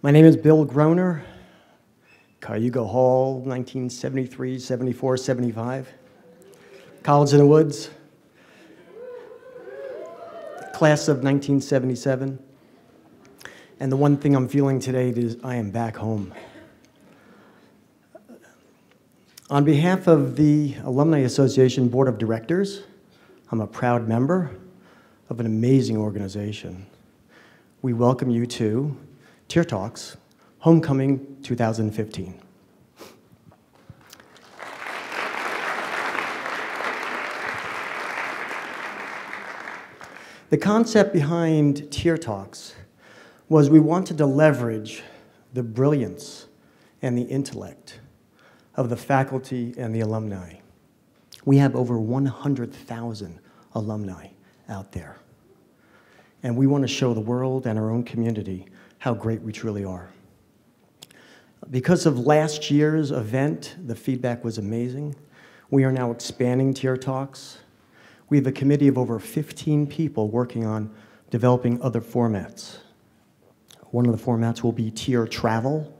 My name is Bill Groner, Cayuga Hall, 1973, 74, 75. College in the Woods, class of 1977. And the one thing I'm feeling today is I am back home. On behalf of the Alumni Association Board of Directors, I'm a proud member of an amazing organization. We welcome you to Tier Talks Homecoming 2015. The concept behind Tier Talks was we wanted to leverage the brilliance and the intellect of the faculty and the alumni. We have over 100,000 alumni out there. And we want to show the world and our own community how great we truly are. Because of last year's event, the feedback was amazing. We are now expanding Tier Talks we have a committee of over 15 people working on developing other formats. One of the formats will be tier travel,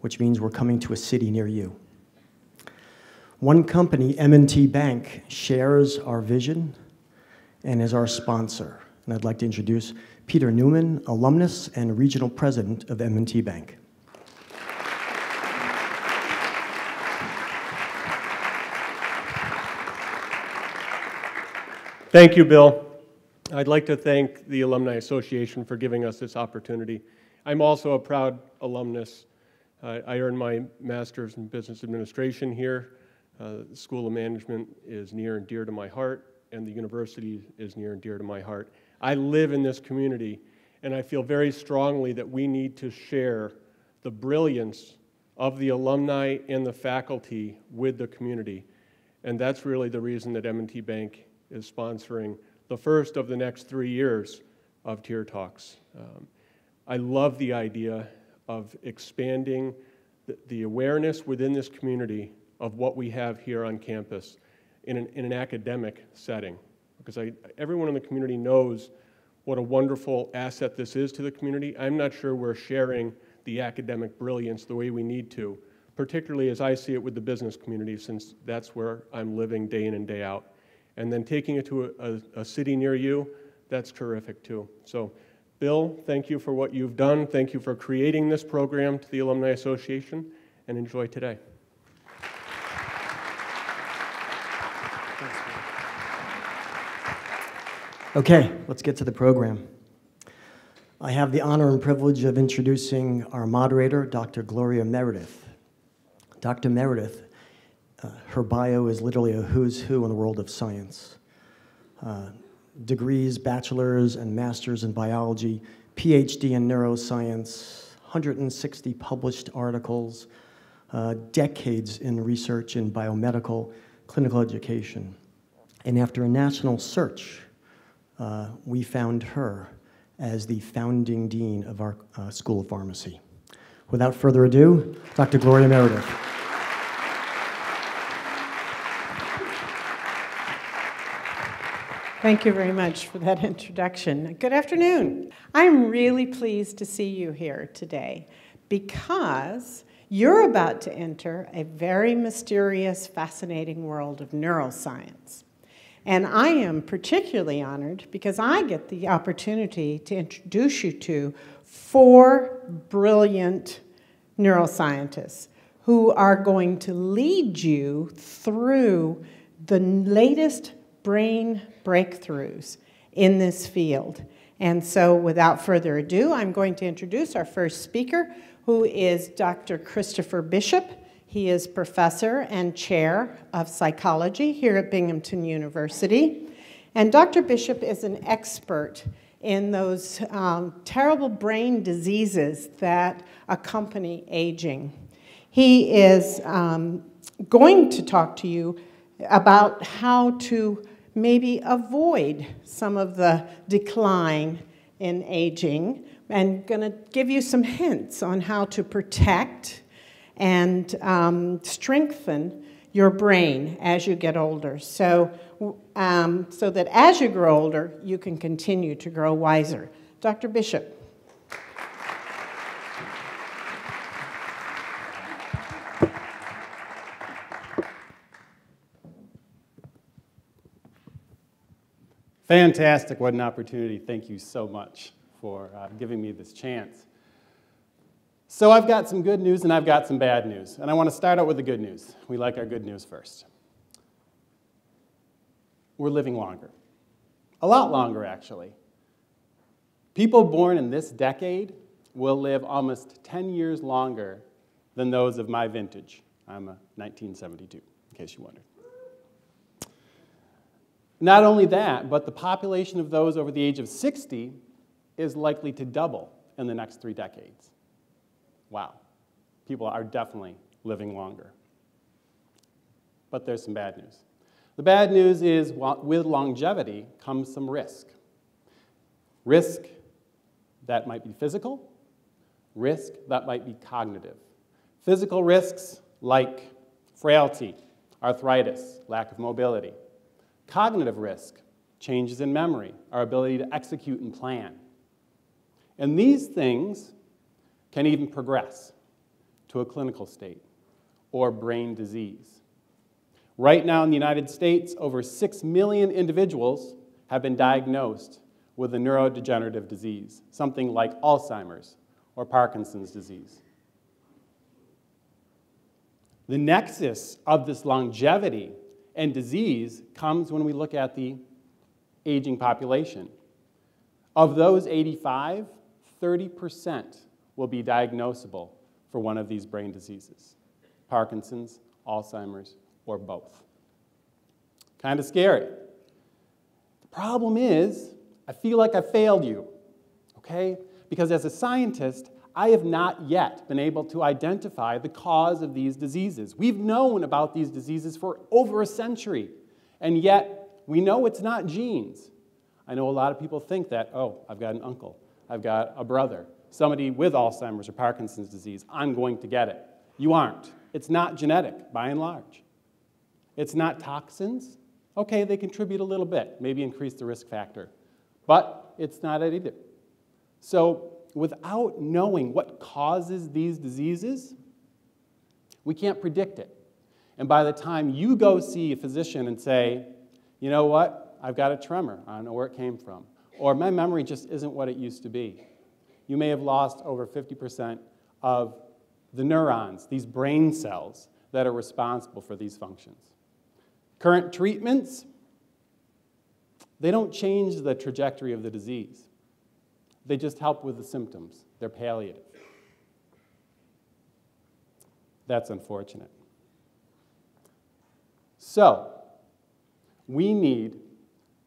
which means we're coming to a city near you. One company, M&T Bank, shares our vision and is our sponsor. And I'd like to introduce Peter Newman, alumnus and regional president of M&T Bank. Thank you, Bill. I'd like to thank the Alumni Association for giving us this opportunity. I'm also a proud alumnus. Uh, I earned my master's in business administration here. Uh, the School of Management is near and dear to my heart, and the university is near and dear to my heart. I live in this community, and I feel very strongly that we need to share the brilliance of the alumni and the faculty with the community. And that's really the reason that M&T Bank is sponsoring the first of the next three years of Tier Talks. Um, I love the idea of expanding the, the, awareness within this community of what we have here on campus in an, in an academic setting. Because I, everyone in the community knows what a wonderful asset this is to the community. I'm not sure we're sharing the academic brilliance the way we need to, particularly as I see it with the business community, since that's where I'm living day in and day out and then taking it to a, a, a city near you, that's terrific too. So, Bill, thank you for what you've done. Thank you for creating this program to the Alumni Association, and enjoy today. Okay, let's get to the program. I have the honor and privilege of introducing our moderator, Dr. Gloria Meredith. Dr. Meredith uh, her bio is literally a who's who in the world of science. Uh, degrees, bachelor's and master's in biology, PhD in neuroscience, 160 published articles, uh, decades in research in biomedical clinical education. And after a national search, uh, we found her as the founding dean of our uh, School of Pharmacy. Without further ado, Dr. Gloria Meredith. Thank you very much for that introduction. Good afternoon. I'm really pleased to see you here today because you're about to enter a very mysterious, fascinating world of neuroscience. And I am particularly honored because I get the opportunity to introduce you to four brilliant neuroscientists who are going to lead you through the latest brain breakthroughs in this field. And so, without further ado, I'm going to introduce our first speaker, who is Dr. Christopher Bishop. He is professor and chair of psychology here at Binghamton University. And Dr. Bishop is an expert in those um, terrible brain diseases that accompany aging. He is um, going to talk to you about how to maybe avoid some of the decline in aging and going to give you some hints on how to protect and um, strengthen your brain as you get older. So, um, so that as you grow older, you can continue to grow wiser. Dr. Bishop. Fantastic. What an opportunity. Thank you so much for uh, giving me this chance. So, I've got some good news and I've got some bad news. And I want to start out with the good news. We like our good news first. We're living longer. A lot longer, actually. People born in this decade will live almost 10 years longer than those of my vintage. I'm a 1972, in case you wondered. Not only that, but the population of those over the age of 60 is likely to double in the next three decades. Wow. People are definitely living longer. But there's some bad news. The bad news is with longevity comes some risk. Risk that might be physical, risk that might be cognitive. Physical risks like frailty, arthritis, lack of mobility. Cognitive risk, changes in memory, our ability to execute and plan. And these things can even progress to a clinical state or brain disease. Right now in the United States, over 6 million individuals have been diagnosed with a neurodegenerative disease, something like Alzheimer's or Parkinson's disease. The nexus of this longevity and disease comes when we look at the aging population. Of those 85, 30% will be diagnosable for one of these brain diseases Parkinson's, Alzheimer's, or both. Kind of scary. The problem is, I feel like I failed you, okay? Because as a scientist, I have not yet been able to identify the cause of these diseases. We've known about these diseases for over a century, and yet we know it's not genes. I know a lot of people think that, oh, I've got an uncle, I've got a brother, somebody with Alzheimer's or Parkinson's disease, I'm going to get it. You aren't. It's not genetic, by and large. It's not toxins. Okay, they contribute a little bit, maybe increase the risk factor, but it's not it either. So without knowing what causes these diseases, we can't predict it. And by the time you go see a physician and say, you know what, I've got a tremor, I don't know where it came from, or my memory just isn't what it used to be, you may have lost over 50% of the neurons, these brain cells that are responsible for these functions. Current treatments, they don't change the trajectory of the disease. They just help with the symptoms. They're palliative. That's unfortunate. So, we need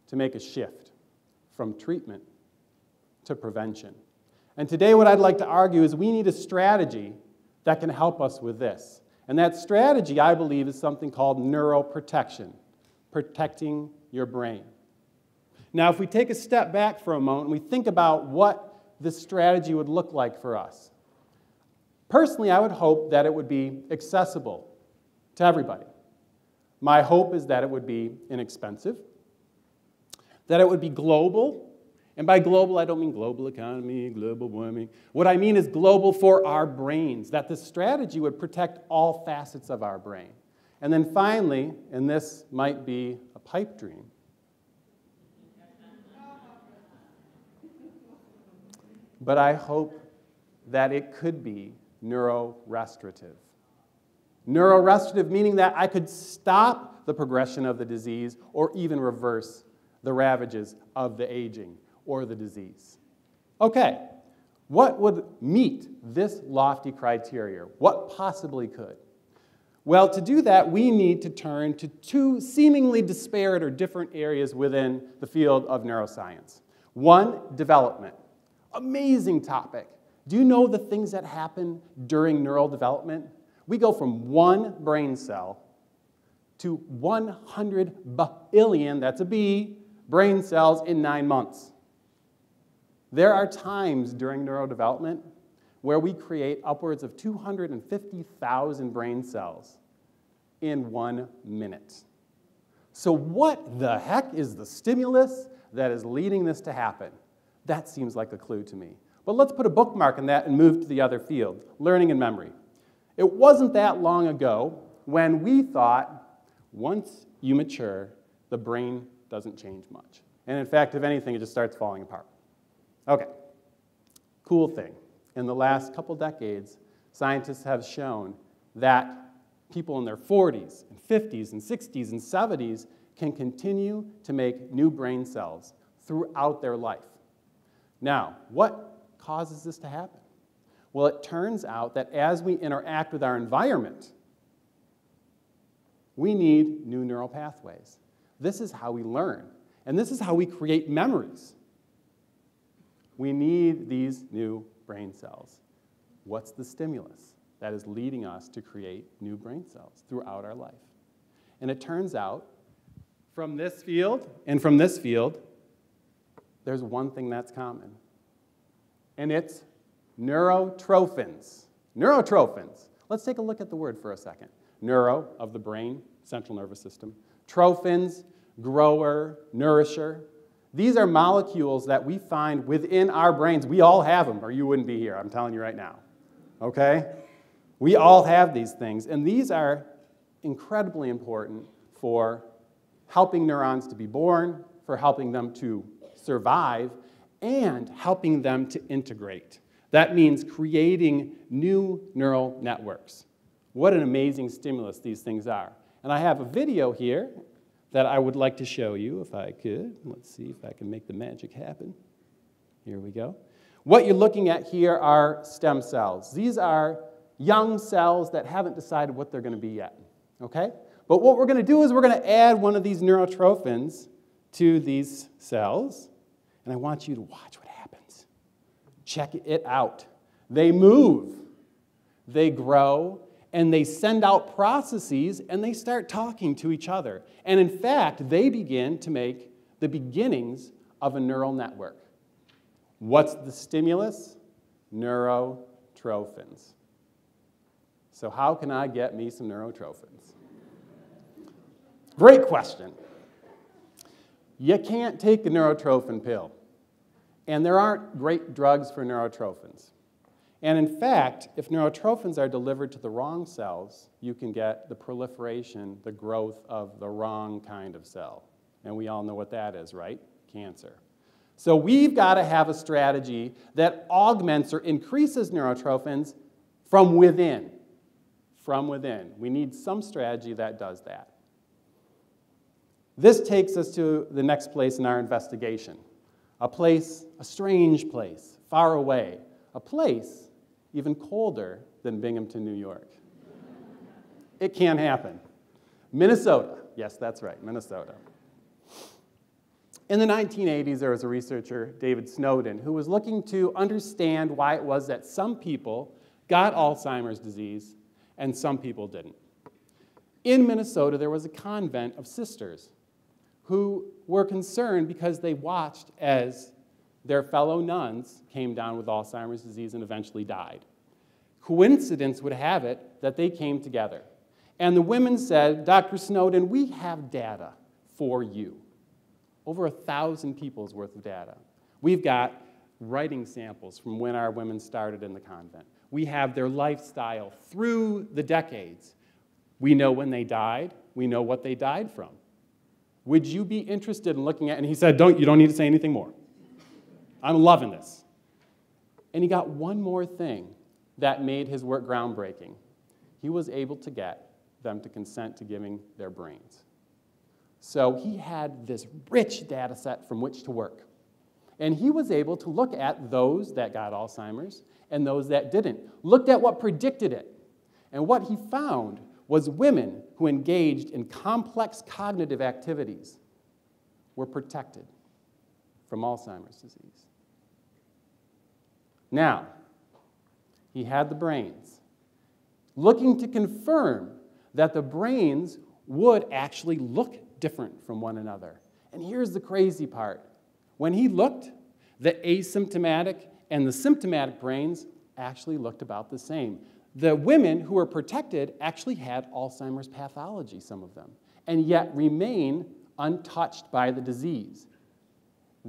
to make a shift from treatment to prevention. And today, what I'd like to argue is we need a strategy that can help us with this. And that strategy, I believe, is something called neuroprotection, protecting your brain. Now, if we take a step back for a moment and we think about what this strategy would look like for us, personally, I would hope that it would be accessible to everybody. My hope is that it would be inexpensive, that it would be global. And by global, I don't mean global economy, global warming. What I mean is global for our brains, that the strategy would protect all facets of our brain. And then finally, and this might be a pipe dream, but I hope that it could be neurorestorative. Neurorestorative meaning that I could stop the progression of the disease or even reverse the ravages of the aging or the disease. Okay, what would meet this lofty criteria? What possibly could? Well, to do that, we need to turn to two seemingly disparate or different areas within the field of neuroscience. One, development. Amazing topic. Do you know the things that happen during neural development? We go from one brain cell to 100 billion, that's a B, brain cells in nine months. There are times during neurodevelopment where we create upwards of 250,000 brain cells in one minute. So, what the heck is the stimulus that is leading this to happen? That seems like a clue to me. But let's put a bookmark in that and move to the other field learning and memory. It wasn't that long ago when we thought once you mature, the brain doesn't change much. And in fact, if anything, it just starts falling apart. Okay, cool thing. In the last couple decades, scientists have shown that people in their 40s and 50s and 60s and 70s can continue to make new brain cells throughout their life. Now, what causes this to happen? Well, it turns out that as we interact with our environment, we need new neural pathways. This is how we learn, and this is how we create memories. We need these new brain cells. What's the stimulus that is leading us to create new brain cells throughout our life? And it turns out from this field and from this field, there's one thing that's common, and it's neurotrophins. Neurotrophins. Let's take a look at the word for a second. Neuro, of the brain, central nervous system. Trophins, grower, nourisher. These are molecules that we find within our brains. We all have them, or you wouldn't be here, I'm telling you right now. Okay? We all have these things, and these are incredibly important for helping neurons to be born, for helping them to survive, and helping them to integrate. That means creating new neural networks. What an amazing stimulus these things are. And I have a video here that I would like to show you if I could. Let's see if I can make the magic happen. Here we go. What you're looking at here are stem cells. These are young cells that haven't decided what they're going to be yet. Okay? But what we're going to do is we're going to add one of these neurotrophins to these cells. And I want you to watch what happens. Check it out. They move, they grow, and they send out processes and they start talking to each other. And in fact, they begin to make the beginnings of a neural network. What's the stimulus? Neurotrophins. So, how can I get me some neurotrophins? Great question. You can't take a neurotrophin pill, and there aren't great drugs for neurotrophins. And in fact, if neurotrophins are delivered to the wrong cells, you can get the proliferation, the growth of the wrong kind of cell. And we all know what that is, right? Cancer. So we've got to have a strategy that augments or increases neurotrophins from within. From within. We need some strategy that does that. This takes us to the next place in our investigation a place, a strange place, far away, a place even colder than Binghamton, New York. it can happen. Minnesota. Yes, that's right, Minnesota. In the 1980s, there was a researcher, David Snowdon, who was looking to understand why it was that some people got Alzheimer's disease and some people didn't. In Minnesota, there was a convent of sisters who were concerned because they watched as their fellow nuns came down with Alzheimer's disease and eventually died. Coincidence would have it that they came together. And the women said, Dr. Snowdon, we have data for you. Over a thousand people's worth of data. We've got writing samples from when our women started in the convent. We have their lifestyle through the decades. We know when they died. We know what they died from. Would you be interested in looking at? And he said, "Don't you don't need to say anything more." I'm loving this. And he got one more thing that made his work groundbreaking. He was able to get them to consent to giving their brains. So he had this rich data set from which to work. And he was able to look at those that got Alzheimer's and those that didn't, looked at what predicted it. And what he found was women who engaged in complex cognitive activities were protected from Alzheimer's disease. Now, he had the brains, looking to confirm that the brains would actually look different from one another. And here's the crazy part when he looked, the asymptomatic and the symptomatic brains actually looked about the same. The women who were protected actually had Alzheimer's pathology, some of them, and yet remain untouched by the disease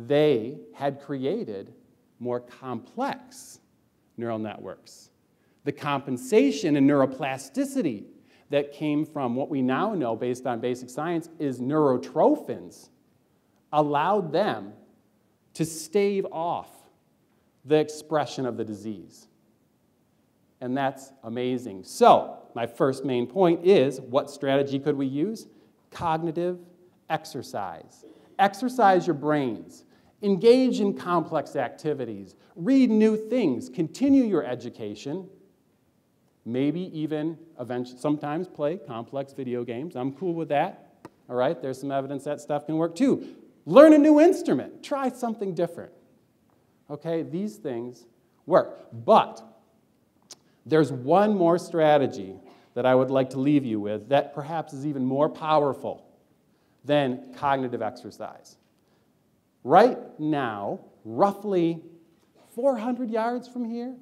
they had created more complex neural networks. The compensation and neuroplasticity that came from what we now know based on basic science is neurotrophins allowed them to stave off the expression of the disease. And that's amazing. So, my first main point is what strategy could we use? Cognitive exercise. Exercise your brains. Engage in complex activities. Read new things. Continue your education. Maybe even eventually, sometimes play complex video games. I'm cool with that. All right, there's some evidence that stuff can work too. Learn a new instrument. Try something different. Okay, these things work. But there's one more strategy that I would like to leave you with that perhaps is even more powerful than cognitive exercise. Right now, roughly 400 yards from here,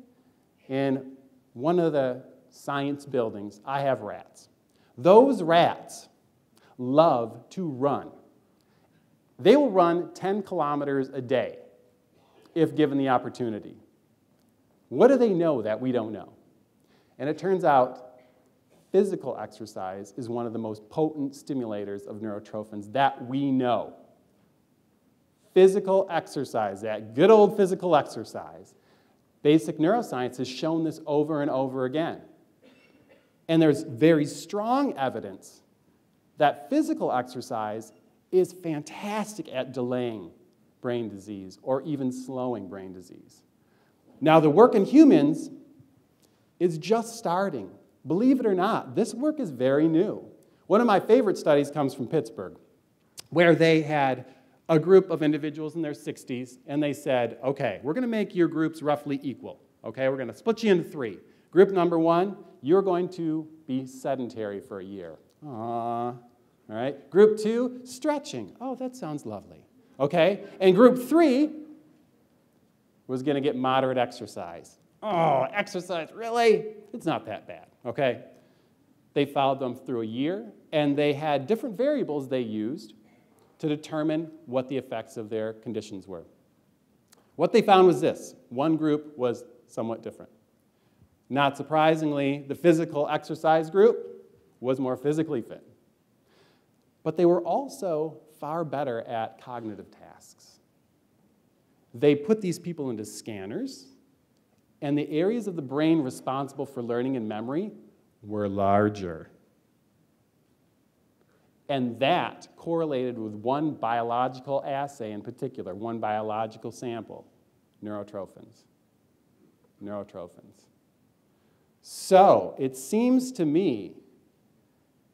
in one of the science buildings, I have rats. Those rats love to run. They will run 10 kilometers a day if given the opportunity. What do they know that we don't know? And it turns out physical exercise is one of the most potent stimulators of neurotrophins that we know. Physical exercise, that good old physical exercise. Basic neuroscience has shown this over and over again. And there's very strong evidence that physical exercise is fantastic at delaying brain disease or even slowing brain disease. Now, the work in humans is just starting. Believe it or not, this work is very new. One of my favorite studies comes from Pittsburgh, where they had a group of individuals in their 60s, and they said, okay, we're going to make your groups roughly equal. Okay, we're going to split you into three. Group number one, you're going to be sedentary for a year. Aww. All right. Group two, stretching. Oh, that sounds lovely. Okay. And group three was going to get moderate exercise. Oh, exercise, really? It's not that bad, okay? They followed them through a year, and they had different variables they used to determine what the effects of their conditions were. What they found was this one group was somewhat different. Not surprisingly, the physical exercise group was more physically fit. But they were also far better at cognitive tasks. They put these people into scanners and the areas of the brain responsible for learning and memory were larger. And that correlated with one biological assay in particular, one biological sample neurotrophins. Neurotrophins. So it seems to me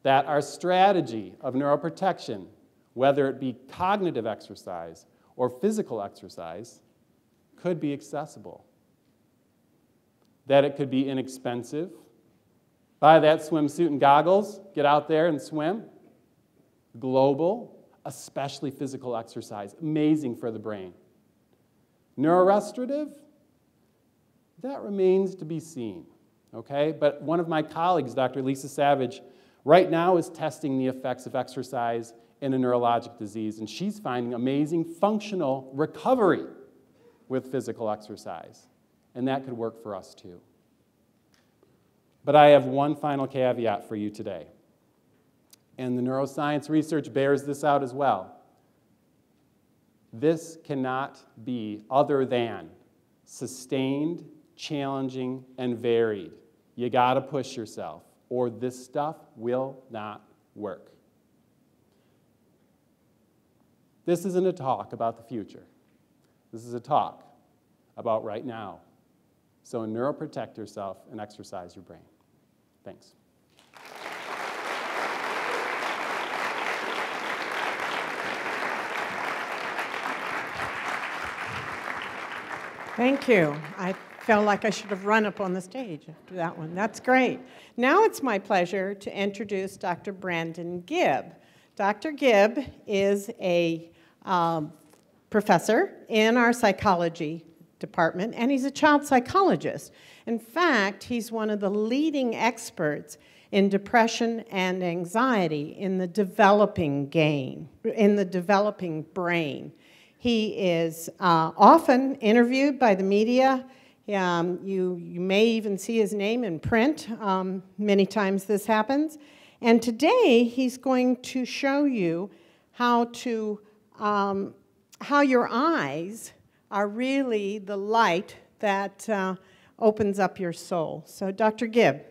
that our strategy of neuroprotection, whether it be cognitive exercise or physical exercise, could be accessible that it could be inexpensive. Buy that swimsuit and goggles, get out there and swim. Global, especially physical exercise, amazing for the brain. Neurorestorative, that remains to be seen, okay? But one of my colleagues, Dr. Lisa Savage, right now is testing the effects of exercise in a neurologic disease, and she's finding amazing functional recovery with physical exercise and that could work for us too. But I have one final caveat for you today. And the neuroscience research bears this out as well. This cannot be other than sustained, challenging, and varied. You got to push yourself, or this stuff will not work. This isn't a talk about the future. This is a talk about right now. So neuroprotect yourself and exercise your brain. Thanks. Thank you. I felt like I should have run up on the stage after that one. That's great. Now it's my pleasure to introduce Dr. Brandon Gibb. Dr. Gibb is a um, professor in our psychology department, and he's a child psychologist. In fact, he's one of the leading experts in depression and anxiety in the developing gain, in the developing brain. He is uh, often interviewed by the media. Um, you, you may even see his name in print. Um, many times this happens. And today he's going to show you how to um, how your eyes are really the light that uh, opens up your soul. So, Dr. Gibb.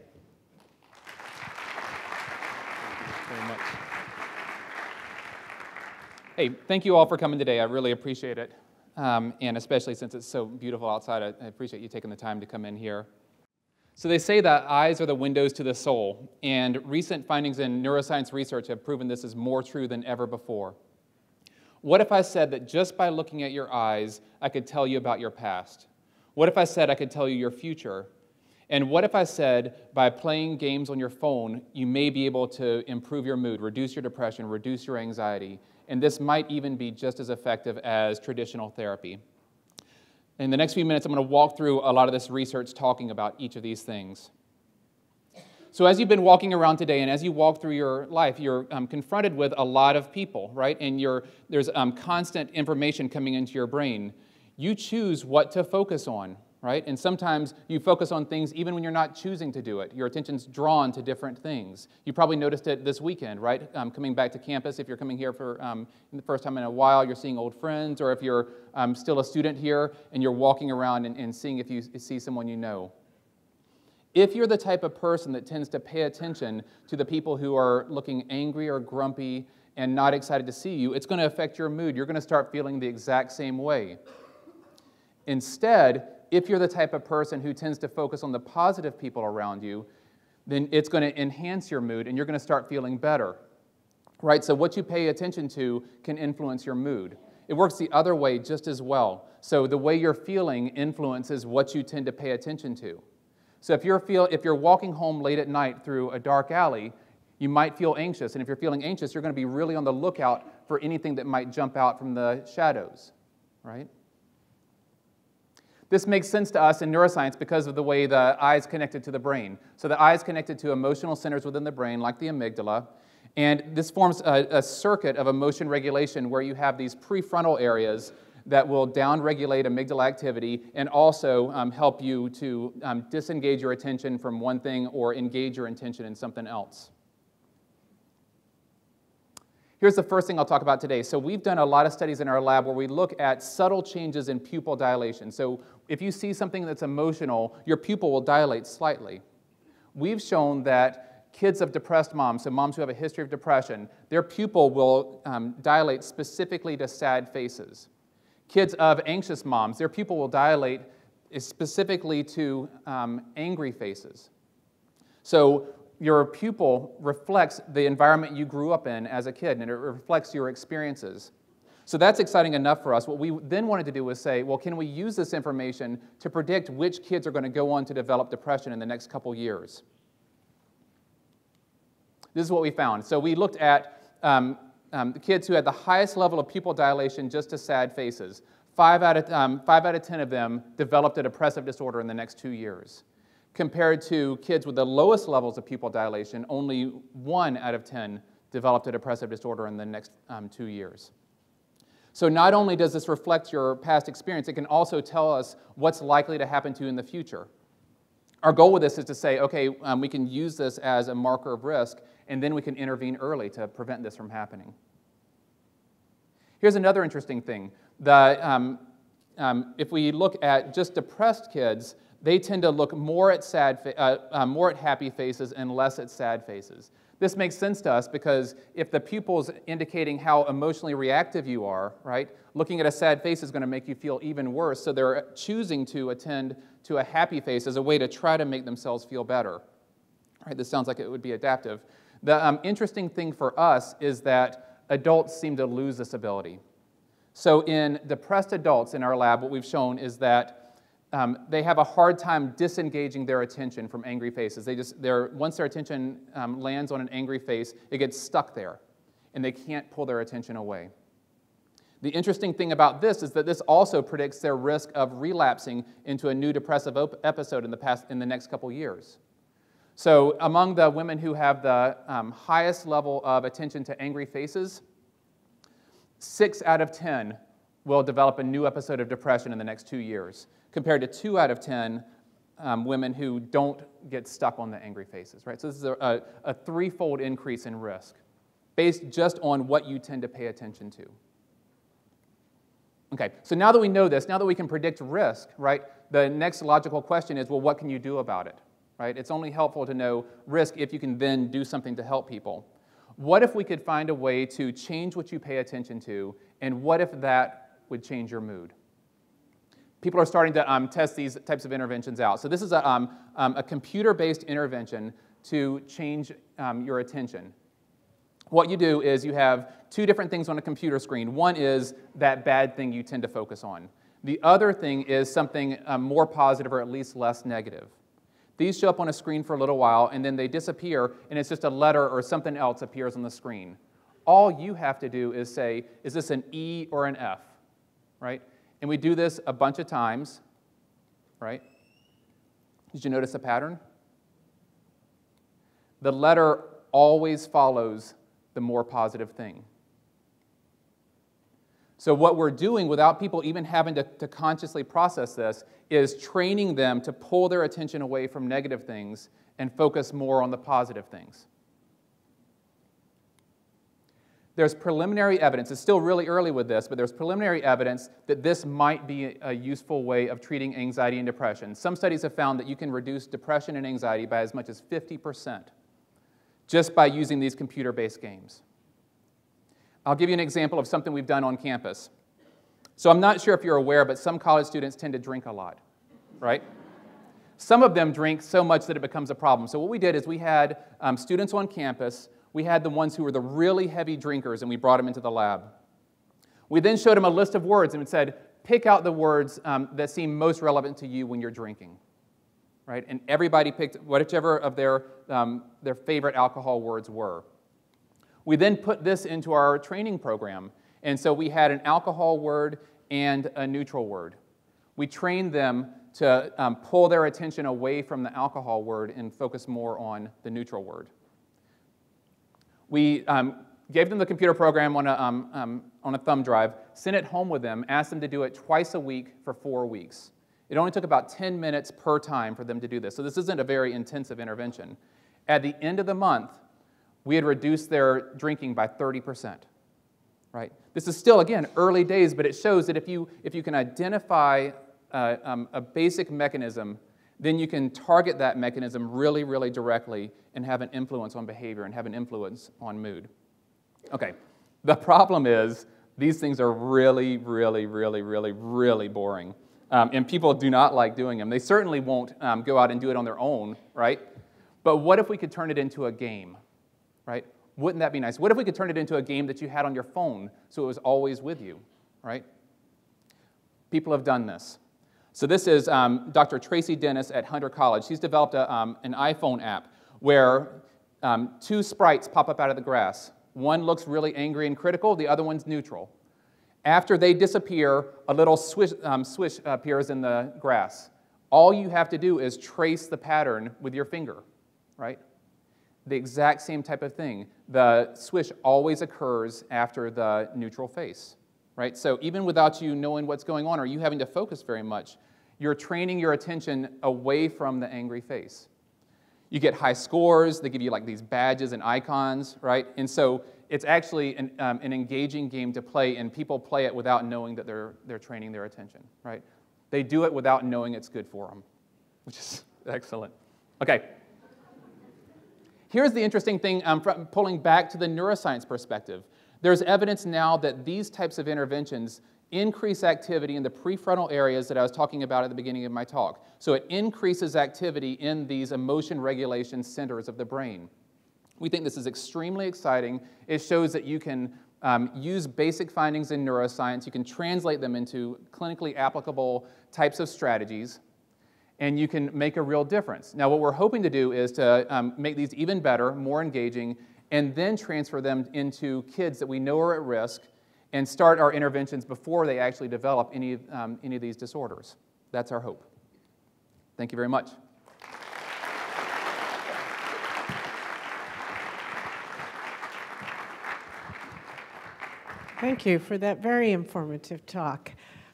very much. Hey, thank you all for coming today. I really appreciate it. Um, and especially since it's so beautiful outside, I, I appreciate you taking the time to come in here. So, they say that eyes are the windows to the soul, and recent findings in neuroscience research have proven this is more true than ever before. What if I said that just by looking at your eyes, I could tell you about your past? What if I said I could tell you your future? And what if I said by playing games on your phone, you may be able to improve your mood, reduce your depression, reduce your anxiety? And this might even be just as effective as traditional therapy. In the next few minutes, I'm going to walk through a lot of this research talking about each of these things. So, as you've been walking around today and as you walk through your life, you're um, confronted with a lot of people, right? And there's um, constant information coming into your brain. You choose what to focus on, right? And sometimes you focus on things even when you're not choosing to do it. Your attention's drawn to different things. You probably noticed it this weekend, right? Um, coming back to campus, if you're coming here for um, the first time in a while, you're seeing old friends, or if you're um, still a student here and you're walking around and, and seeing if you see someone you know. If you're the type of person that tends to pay attention to the people who are looking angry or grumpy and not excited to see you, it's going to affect your mood. You're going to start feeling the exact same way. Instead, if you're the type of person who tends to focus on the positive people around you, then it's going to enhance your mood and you're going to start feeling better. Right? So, what you pay attention to can influence your mood. It works the other way just as well. So, the way you're feeling influences what you tend to pay attention to. So if you're, feel, if you're walking home late at night through a dark alley, you might feel anxious. And if you're feeling anxious, you're going to be really on the lookout for anything that might jump out from the shadows, right? This makes sense to us in neuroscience because of the way the eye is connected to the brain. So the eye is connected to emotional centers within the brain, like the amygdala. And this forms a, a circuit of emotion regulation where you have these prefrontal areas that will downregulate amygdala activity and also um, help you to um, disengage your attention from one thing or engage your attention in something else. Here's the first thing I'll talk about today. So, we've done a lot of studies in our lab where we look at subtle changes in pupil dilation. So, if you see something that's emotional, your pupil will dilate slightly. We've shown that kids of depressed moms, so moms who have a history of depression, their pupil will um, dilate specifically to sad faces. Kids of anxious moms, their pupil will dilate specifically to um, angry faces. So your pupil reflects the environment you grew up in as a kid, and it reflects your experiences. So that's exciting enough for us. What we then wanted to do was say, well, can we use this information to predict which kids are going to go on to develop depression in the next couple years? This is what we found. So we looked at um, um, the kids who had the highest level of pupil dilation just to sad faces. Five out, of, um, five out of 10 of them developed a depressive disorder in the next two years. Compared to kids with the lowest levels of pupil dilation, only one out of 10 developed a depressive disorder in the next um, two years. So, not only does this reflect your past experience, it can also tell us what's likely to happen to you in the future. Our goal with this is to say, okay, um, we can use this as a marker of risk, and then we can intervene early to prevent this from happening. Here's another interesting thing. The, um, um, if we look at just depressed kids, they tend to look more at, sad uh, uh, more at happy faces and less at sad faces. This makes sense to us because if the pupil's indicating how emotionally reactive you are, right, looking at a sad face is going to make you feel even worse. So they're choosing to attend to a happy face as a way to try to make themselves feel better. Right, this sounds like it would be adaptive. The um, interesting thing for us is that adults seem to lose this ability. So, in depressed adults in our lab, what we've shown is that um, they have a hard time disengaging their attention from angry faces. They just, they're, once their attention um, lands on an angry face, it gets stuck there, and they can't pull their attention away. The interesting thing about this is that this also predicts their risk of relapsing into a new depressive op- episode in the, past, in the next couple years. So, among the women who have the um, highest level of attention to angry faces, six out of 10 will develop a new episode of depression in the next two years, compared to two out of 10 um, women who don't get stuck on the angry faces, right? So, this is a, a, a threefold increase in risk based just on what you tend to pay attention to. Okay, so now that we know this, now that we can predict risk, right, the next logical question is well, what can you do about it? Right? It's only helpful to know risk if you can then do something to help people. What if we could find a way to change what you pay attention to, and what if that would change your mood? People are starting to um, test these types of interventions out. So, this is a, um, um, a computer based intervention to change um, your attention. What you do is you have two different things on a computer screen. One is that bad thing you tend to focus on, the other thing is something um, more positive or at least less negative. These show up on a screen for a little while and then they disappear, and it's just a letter or something else appears on the screen. All you have to do is say, is this an E or an F? Right? And we do this a bunch of times, right? Did you notice a pattern? The letter always follows the more positive thing. So, what we're doing without people even having to, to consciously process this is training them to pull their attention away from negative things and focus more on the positive things. There's preliminary evidence, it's still really early with this, but there's preliminary evidence that this might be a useful way of treating anxiety and depression. Some studies have found that you can reduce depression and anxiety by as much as 50% just by using these computer based games. I'll give you an example of something we've done on campus. So I'm not sure if you're aware, but some college students tend to drink a lot, right? Some of them drink so much that it becomes a problem. So what we did is we had um, students on campus. We had the ones who were the really heavy drinkers, and we brought them into the lab. We then showed them a list of words and said, pick out the words um, that seem most relevant to you when you're drinking. Right? And everybody picked whichever of their, um, their favorite alcohol words were. We then put this into our training program. And so we had an alcohol word and a neutral word. We trained them to um, pull their attention away from the alcohol word and focus more on the neutral word. We um, gave them the computer program on a, um, um on a thumb drive, sent it home with them, asked them to do it twice a week for four weeks. It only took about 10 minutes per time for them to do this, so this isn't a very intensive intervention. At the end of the month, we had reduced their drinking by 30%. Right? This is still, again, early days, but it shows that if you, if you can identify uh, um, a basic mechanism, then you can target that mechanism really, really directly and have an influence on behavior and have an influence on mood. Okay, the problem is these things are really, really, really, really, really boring. Um, and people do not like doing them. They certainly won't um, go out and do it on their own, right? But what if we could turn it into a game? right? Wouldn't that be nice? What if we could turn it into a game that you had on your phone so it was always with you, right? People have done this. So this is um, Dr. Tracy Dennis at Hunter College. She's developed a, um, an iPhone app where um, two sprites pop up out of the grass. One looks really angry and critical, the other one's neutral. After they disappear, a little swish, um, swish appears in the grass. All you have to do is trace the pattern with your finger, right? the exact same type of thing. The swish always occurs after the neutral face, right? So even without you knowing what's going on or you having to focus very much, you're training your attention away from the angry face. You get high scores, they give you like these badges and icons, right? And so it's actually an, um, an engaging game to play, and people play it without knowing that they're, they're training their attention, right? They do it without knowing it's good for them, which is excellent. Okay, Here's the interesting thing um, pulling back to the neuroscience perspective. There's evidence now that these types of interventions increase activity in the prefrontal areas that I was talking about at the beginning of my talk. So it increases activity in these emotion regulation centers of the brain. We think this is extremely exciting. It shows that you can um, use basic findings in neuroscience, you can translate them into clinically applicable types of strategies and you can make a real difference. Now, what we're hoping to do is to um, make these even better, more engaging, and then transfer them into kids that we know are at risk and start our interventions before they actually develop any, um, any of these disorders. That's our hope. Thank you very much. Thank you for that very informative talk.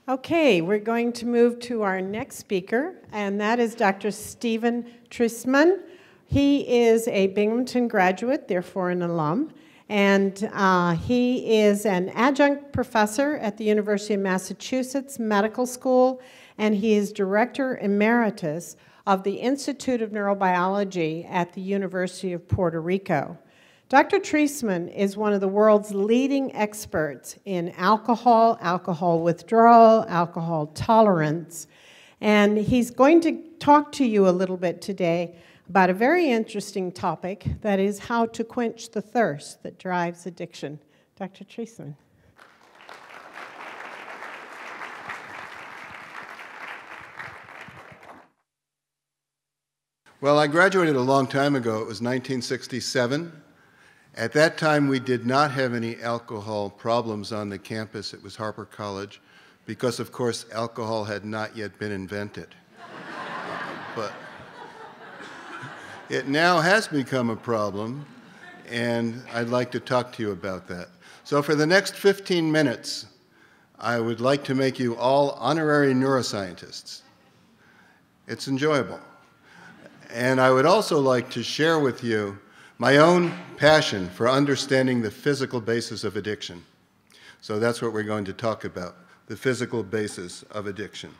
Okay, we're going to move to our next speaker, and that is Dr. Stephen Treistman. He is a Binghamton graduate, therefore an alum, And uh, he is an adjunct professor at the University of Massachusetts Medical School, and he is director emeritus of the Institute of Neurobiology at the University of Puerto Rico. Dr. Treistman is one of the world's leading experts in alcohol, alcohol withdrawal, alcohol tolerance, and he's going to talk to you a little bit today about a very interesting topic that is how to quench the thirst that drives addiction. Dr. Treistman. Well, I graduated a long time ago. It was 1967. At that time, we did not have any alcohol problems on the campus. It was Harpur College because, of course, alcohol had not yet been invented. but it now has become a problem, and I'd like to talk to you about that. So, for the next 15 minutes, I would like to make you all honorary neuroscientists. It's enjoyable. And I would also like to share with you my own passion for understanding the physical basis of addiction. So that's what we're going to talk about the physical basis of addiction.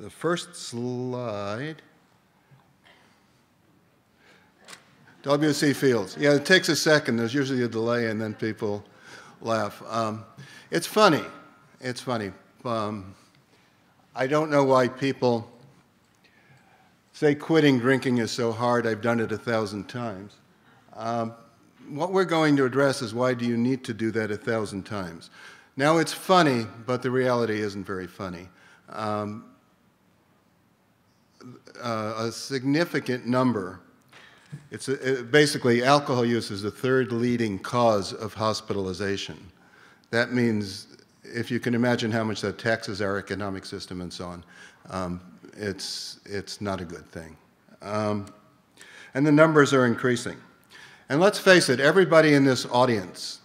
The first slide. W.C. Fields. Yeah, it takes a second. There's usually a delay, and then people laugh. Um, it's funny. It's funny. Um, I don't know why people say quitting drinking is so hard. I've done it a thousand times. Um, what we're going to address is why do you need to do that a thousand times? Now, it's funny, but the reality isn't very funny. Um, uh, a significant number it's a, it, basically alcohol use is the third leading cause of hospitalization. That means if you can imagine how much that taxes our economic system and so on, um, it's, it's not a good thing. Um, and the numbers are increasing. And let's face it, everybody in this audience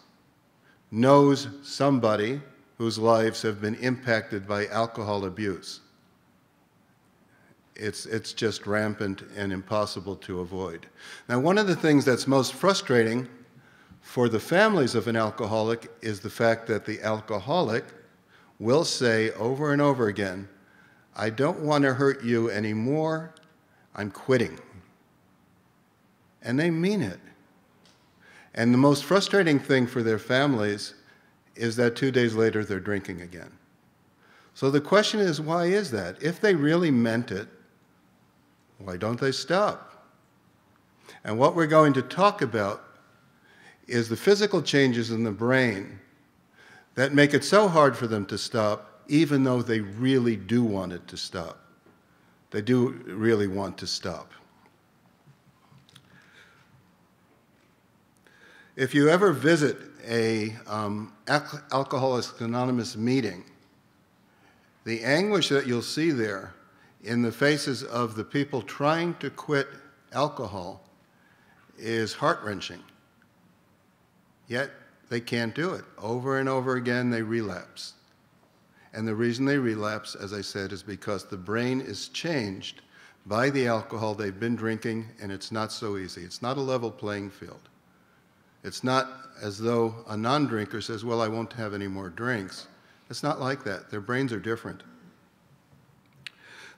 knows somebody whose lives have been impacted by alcohol abuse. It's, it's just rampant and impossible to avoid. Now, one of the things that's most frustrating for the families of an alcoholic is the fact that the alcoholic will say over and over again, I don't want to hurt you anymore, I'm quitting. And they mean it. And the most frustrating thing for their families is that two days later they're drinking again. So the question is, why is that? If they really meant it, why don't they stop? And what we're going to talk about is the physical changes in the brain that make it so hard for them to stop, even though they really do want it to stop. They do really want to stop. If you ever visit a um, Alcoholics Anonymous meeting, the anguish that you'll see there in the faces of the people trying to quit alcohol is heart wrenching. Yet they can't do it. Over and over again, they relapse. And the reason they relapse, as I said, is because the brain is changed by the alcohol they've been drinking, and it's not so easy. It's not a level playing field. It's not as though a non drinker says, Well, I won't have any more drinks. It's not like that. Their brains are different.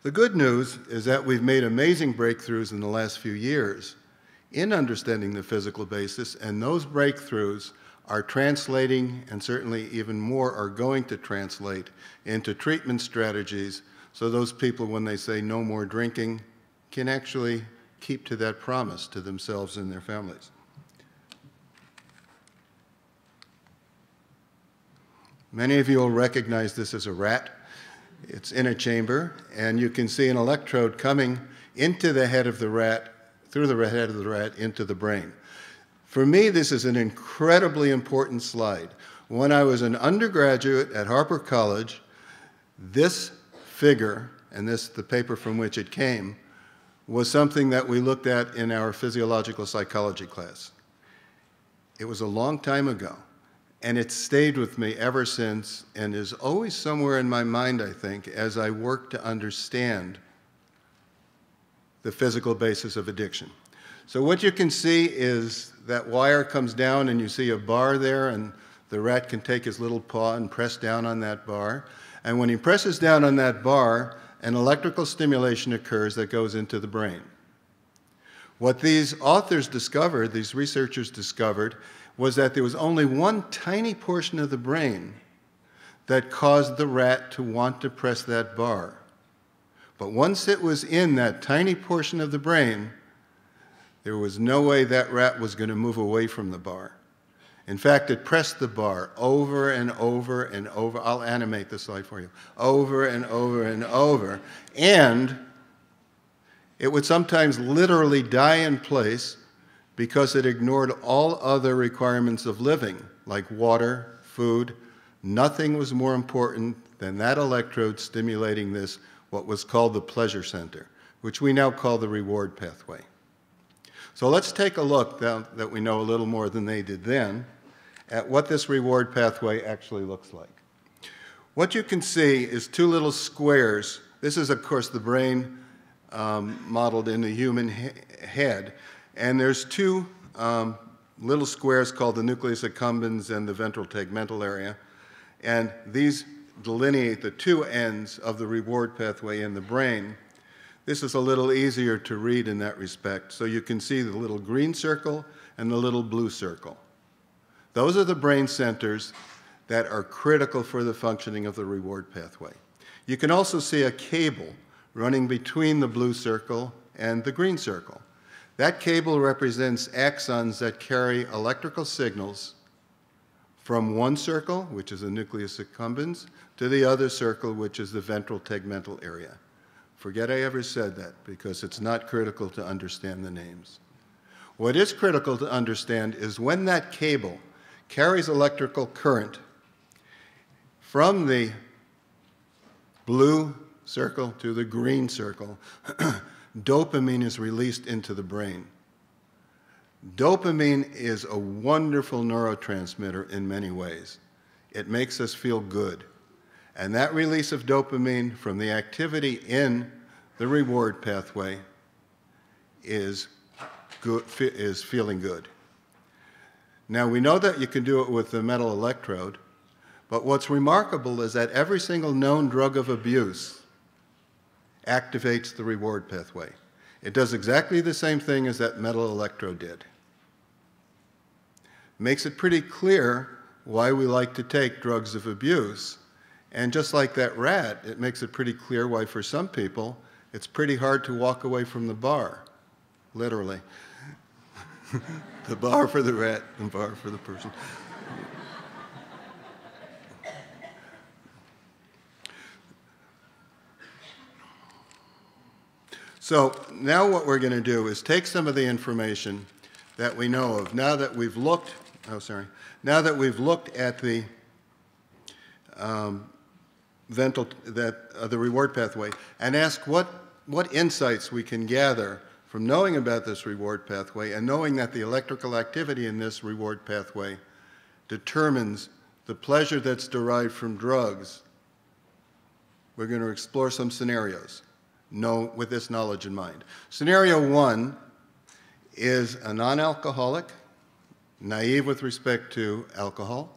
The good news is that we've made amazing breakthroughs in the last few years in understanding the physical basis, and those breakthroughs are translating, and certainly even more are going to translate into treatment strategies so those people, when they say no more drinking, can actually keep to that promise to themselves and their families. Many of you will recognize this as a rat. It's in a chamber, and you can see an electrode coming into the head of the rat, through the head of the rat, into the brain. For me, this is an incredibly important slide. When I was an undergraduate at Harpur College, this figure, and this the paper from which it came, was something that we looked at in our physiological psychology class. It was a long time ago. And it's stayed with me ever since and is always somewhere in my mind, I think, as I work to understand the physical basis of addiction. So what you can see is that wire comes down and you see a bar there and the rat can take his little paw and press down on that bar. And when he presses down on that bar, an electrical stimulation occurs that goes into the brain. What these authors discovered, these researchers discovered, was that there was only one tiny portion of the brain that caused the rat to want to press that bar. But once it was in that tiny portion of the brain, there was no way that rat was going to move away from the bar. In fact, it pressed the bar over and over and over. I'll animate this slide for you. Over and over and over. And it would sometimes literally die in place because it ignored all other requirements of living, like water, food. Nothing was more important than that electrode stimulating this, what was called the pleasure center, which we now call the reward pathway. So let's take a look, now that we know a little more than they did then, at what this reward pathway actually looks like. What you can see is two little squares. This is, of course, the brain um, modeled in the human he head. And there's two um, little squares called the nucleus accumbens and the ventral tegmental area. And these delineate the two ends of the reward pathway in the brain. This is a little easier to read in that respect. So you can see the little green circle and the little blue circle. Those are the brain centers that are critical for the functioning of the reward pathway. You can also see a cable running between the blue circle and the green circle. That cable represents axons that carry electrical signals from one circle, which is the nucleus accumbens, to the other circle, which is the ventral tegmental area. Forget I ever said that because it's not critical to understand the names. What is critical to understand is when that cable carries electrical current from the blue circle to the green circle, dopamine is released into the brain. Dopamine is a wonderful neurotransmitter in many ways. It makes us feel good. And that release of dopamine from the activity in the reward pathway is, good, is feeling good. Now, we know that you can do it with the metal electrode, but what's remarkable is that every single known drug of abuse activates the reward pathway. It does exactly the same thing as that metal electrode did. Makes it pretty clear why we like to take drugs of abuse and just like that rat, it makes it pretty clear why, for some people, it's pretty hard to walk away from the bar, literally. the bar for the rat, the bar for the person. So now what we're going to do is take some of the information that we know of. Now that we've looked, oh sorry, now that we've looked at the um, ventral, that, uh, the reward pathway and ask what, what insights we can gather from knowing about this reward pathway and knowing that the electrical activity in this reward pathway determines the pleasure that's derived from drugs. We're going to explore some scenarios know, with this knowledge in mind. Scenario one is a non-alcoholic, naive with respect to alcohol,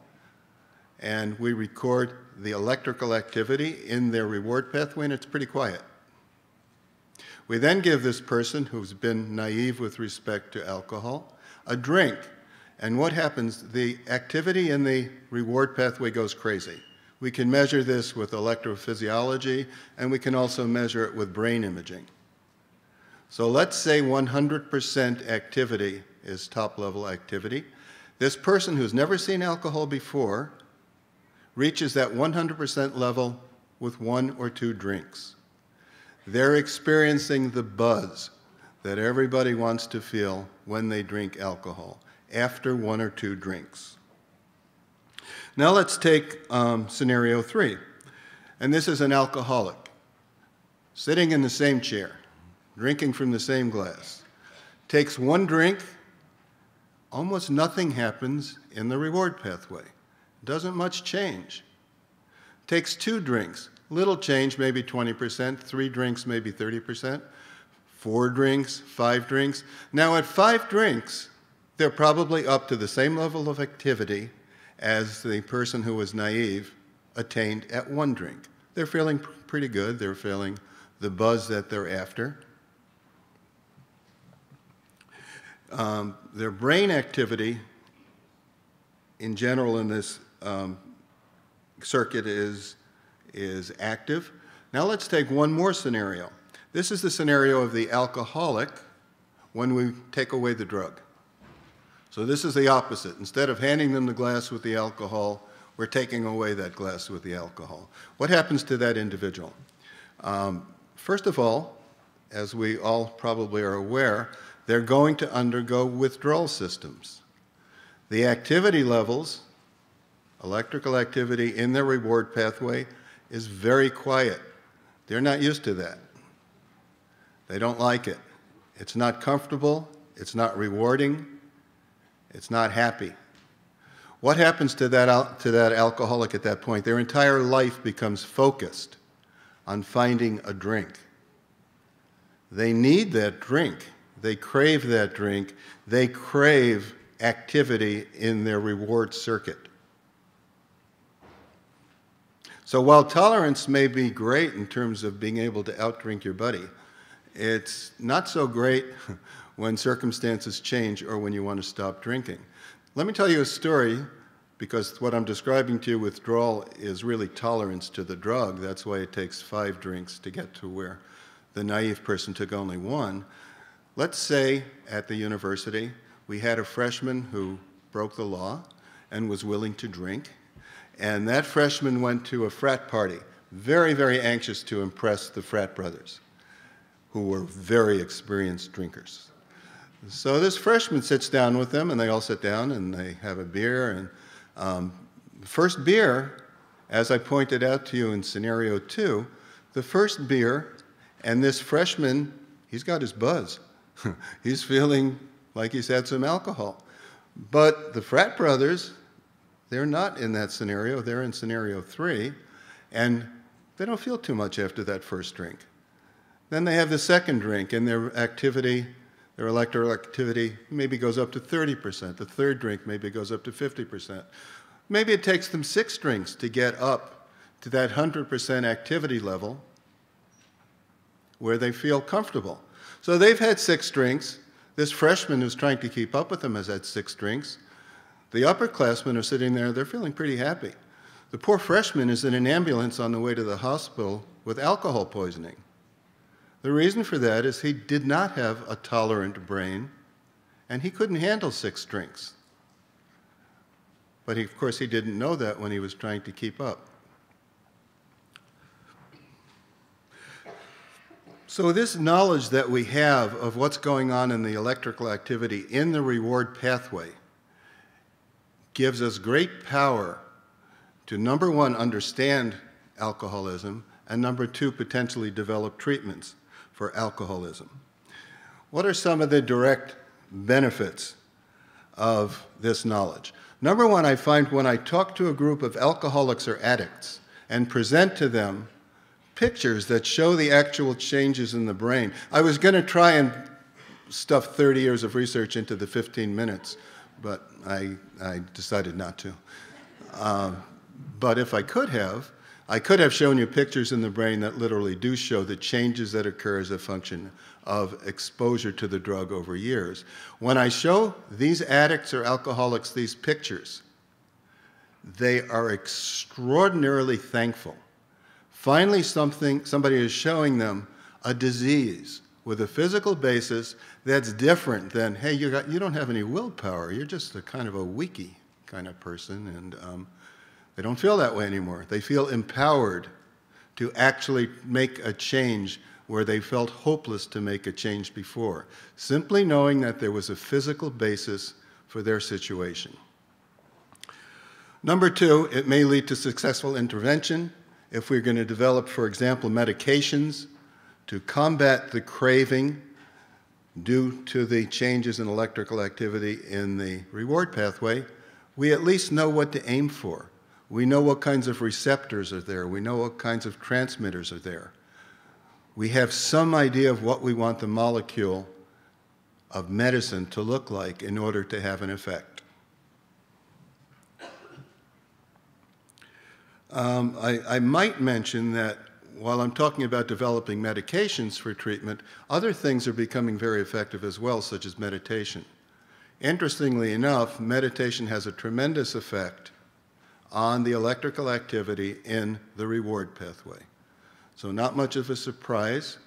and we record the electrical activity in their reward pathway, and it's pretty quiet. We then give this person who's been naive with respect to alcohol a drink. And what happens? The activity in the reward pathway goes crazy. We can measure this with electrophysiology, and we can also measure it with brain imaging. So let's say 100% activity is top level activity. This person who's never seen alcohol before reaches that 100% level with one or two drinks. They're experiencing the buzz that everybody wants to feel when they drink alcohol after one or two drinks. Now let's take um, scenario three. And this is an alcoholic sitting in the same chair, drinking from the same glass. Takes one drink, almost nothing happens in the reward pathway. Doesn't much change. Takes two drinks, little change, maybe 20%, three drinks, maybe 30%. four drinks, five drinks. Now, at five drinks, they're probably up to the same level of activity as the person who was naive attained at one drink. They're feeling pretty good. They're feeling the buzz that they're after. Um, their brain activity in general in this um, circuit is, is active. Now let's take one more scenario. This is the scenario of the alcoholic when we take away the drug. So this is the opposite. Instead of handing them the glass with the alcohol, we're taking away that glass with the alcohol. What happens to that individual? Um, first of all, as we all probably are aware, they're going to undergo withdrawal systems. The activity levels, electrical activity in their reward pathway, is very quiet. They're not used to that. They don't like it. It's not comfortable, it's not rewarding, it's not happy. What happens to that, to that alcoholic at that point? Their entire life becomes focused on finding a drink. They need that drink. They crave that drink. They crave activity in their reward circuit. So while tolerance may be great in terms of being able to outdrink your buddy, it's not so great when circumstances change or when you want to stop drinking. Let me tell you a story because what I'm describing to you, withdrawal, is really tolerance to the drug. That's why it takes five drinks to get to where the naive person took only one. Let's say at the university we had a freshman who broke the law and was willing to drink, and that freshman went to a frat party, very, very anxious to impress the frat brothers who were very experienced drinkers. So this freshman sits down with them, and they all sit down and they have a beer. And um, the first beer, as I pointed out to you in scenario two, the first beer, and this freshman, he's got his buzz. he's feeling like he's had some alcohol. But the frat brothers, they're not in that scenario. They're in scenario three, and they don't feel too much after that first drink. Then they have the second drink, and their activity, their electrical activity, maybe goes up to 30%. The third drink maybe goes up to 50%. Maybe it takes them six drinks to get up to that 100% activity level where they feel comfortable. So they've had six drinks. This freshman who's trying to keep up with them has had six drinks. The upperclassmen are sitting there, they're feeling pretty happy. The poor freshman is in an ambulance on the way to the hospital with alcohol poisoning. The reason for that is he did not have a tolerant brain and he couldn't handle six drinks. But he, of course, he didn't know that when he was trying to keep up. So, this knowledge that we have of what's going on in the electrical activity in the reward pathway gives us great power to number one, understand alcoholism, and number two, potentially develop treatments for alcoholism. What are some of the direct benefits of this knowledge? Number one, I find when I talk to a group of alcoholics or addicts and present to them pictures that show the actual changes in the brain, I was going to try and stuff 30 years of research into the 15 minutes, but I, I decided not to. Uh, but if I could have, I could have shown you pictures in the brain that literally do show the changes that occur as a function of exposure to the drug over years. When I show these addicts or alcoholics these pictures, they are extraordinarily thankful. Finally, something, somebody is showing them a disease with a physical basis that's different than, hey, you, got, you don't have any willpower. You're just a kind of a weaky kind of person. And um, they don't feel that way anymore. They feel empowered to actually make a change where they felt hopeless to make a change before, simply knowing that there was a physical basis for their situation. Number two, it may lead to successful intervention if we're going to develop, for example, medications to combat the craving due to the changes in electrical activity in the reward pathway, we at least know what to aim for. We know what kinds of receptors are there. We know what kinds of transmitters are there. we have some idea of what we want the molecule of medicine to look like in order to have an effect. Um, I, I might mention that while I'm talking about developing medications for treatment, other things are becoming very effective as well, such as meditation. Interestingly enough, meditation has a tremendous effect on the electrical activity in the reward pathway. So, not much of a surprise,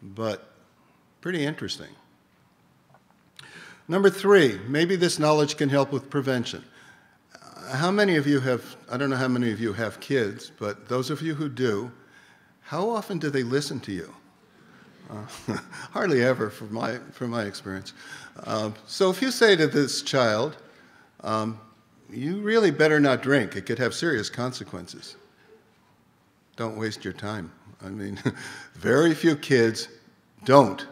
but pretty interesting. Number three, maybe this knowledge can help with prevention. How many of you have, I don't know how many of you have kids, but those of you who do, how often do they listen to you? Uh, hardly ever, from my, from my experience. Uh, so if you say to this child, um, you really better not drink, it could have serious consequences. Don't waste your time. I mean, very few kids don't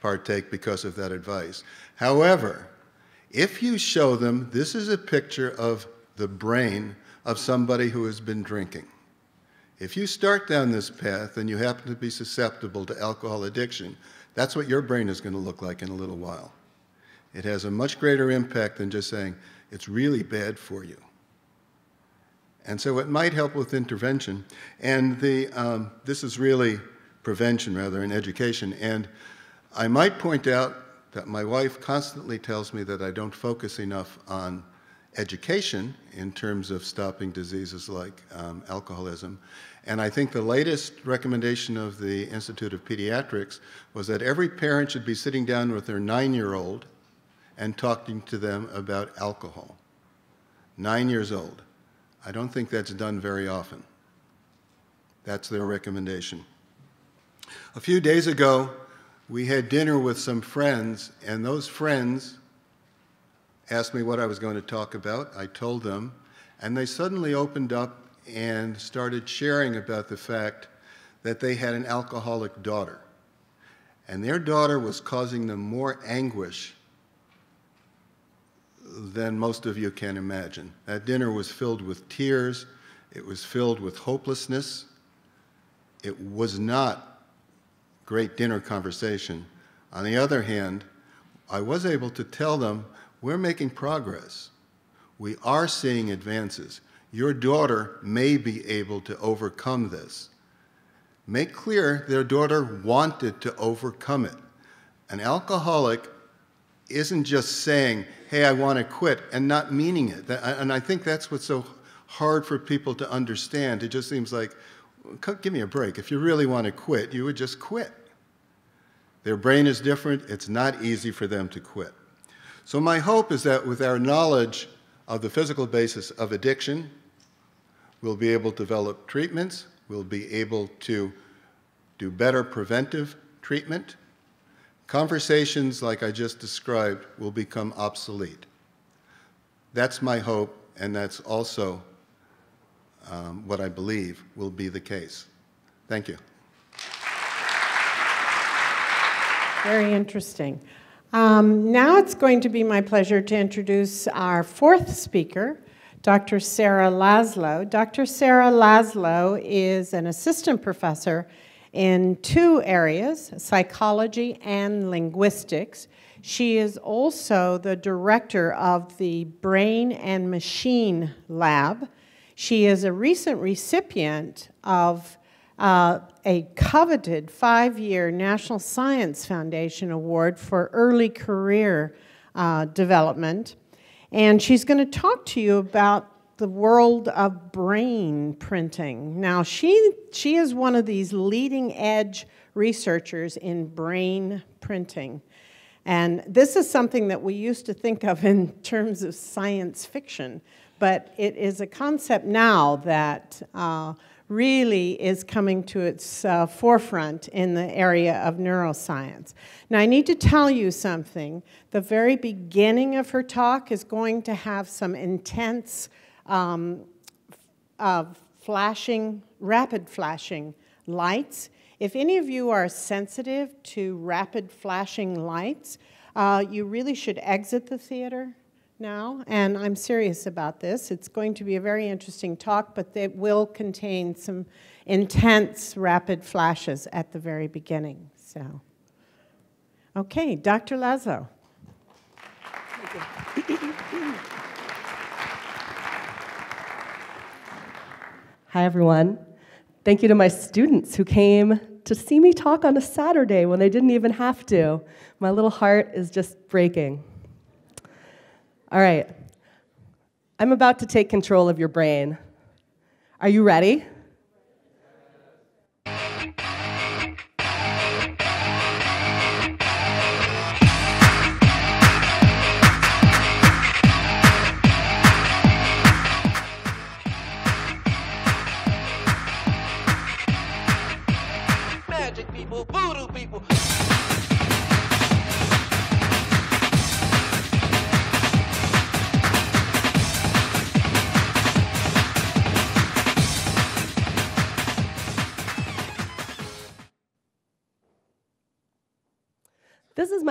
partake because of that advice. However, if you show them this is a picture of the brain of somebody who has been drinking, if you start down this path and you happen to be susceptible to alcohol addiction, that's what your brain is going to look like in a little while. It has a much greater impact than just saying, it's really bad for you. And so it might help with intervention. And the, um, this is really prevention rather than education. And I might point out that my wife constantly tells me that I don't focus enough on education in terms of stopping diseases like um, alcoholism. And I think the latest recommendation of the Institute of Pediatrics was that every parent should be sitting down with their nine year old and talking to them about alcohol. Nine years old. I don't think that's done very often. That's their recommendation. A few days ago, we had dinner with some friends, and those friends asked me what I was going to talk about. I told them, and they suddenly opened up and started sharing about the fact that they had an alcoholic daughter. And their daughter was causing them more anguish than most of you can imagine. That dinner was filled with tears, it was filled with hopelessness. It was not great dinner conversation. On the other hand, I was able to tell them we're making progress. We are seeing advances. Your daughter may be able to overcome this. Make clear their daughter wanted to overcome it. An alcoholic isn't just saying, hey, I want to quit, and not meaning it. And I think that's what's so hard for people to understand. It just seems like, give me a break. If you really want to quit, you would just quit. Their brain is different. It's not easy for them to quit. So, my hope is that with our knowledge of the physical basis of addiction, we'll be able to develop treatments, we'll be able to do better preventive treatment. Conversations like I just described will become obsolete. That's my hope, and that's also um, what I believe will be the case. Thank you. Very interesting. Um, now it's going to be my pleasure to introduce our fourth speaker, Dr. Sarah Laszlo. Dr. Sarah Laszlo is an assistant professor in two areas, psychology and linguistics. She is also the director of the Brain and Machine Lab. She is a recent recipient of uh, a coveted five year National Science Foundation Award for Early Career uh, Development. And she's going to talk to you about the world of brain printing. Now, she, she is one of these leading edge researchers in brain printing. And this is something that we used to think of in terms of science fiction, but it is a concept now that uh, really is coming to its uh, forefront in the area of neuroscience. Now, I need to tell you something. The very beginning of her talk is going to have some intense um, uh, flashing, rapid flashing lights. If any of you are sensitive to rapid flashing lights, uh, you really should exit the theater now, and I'm serious about this. It's going to be a very interesting talk, but it will contain some intense rapid flashes at the very beginning. So, okay, Dr. Laszlo. Hi, everyone. Thank you to my students who came to see me talk on a Saturday when they didn't even have to. My little heart is just breaking. All right. I'm about to take control of your brain. Are you ready?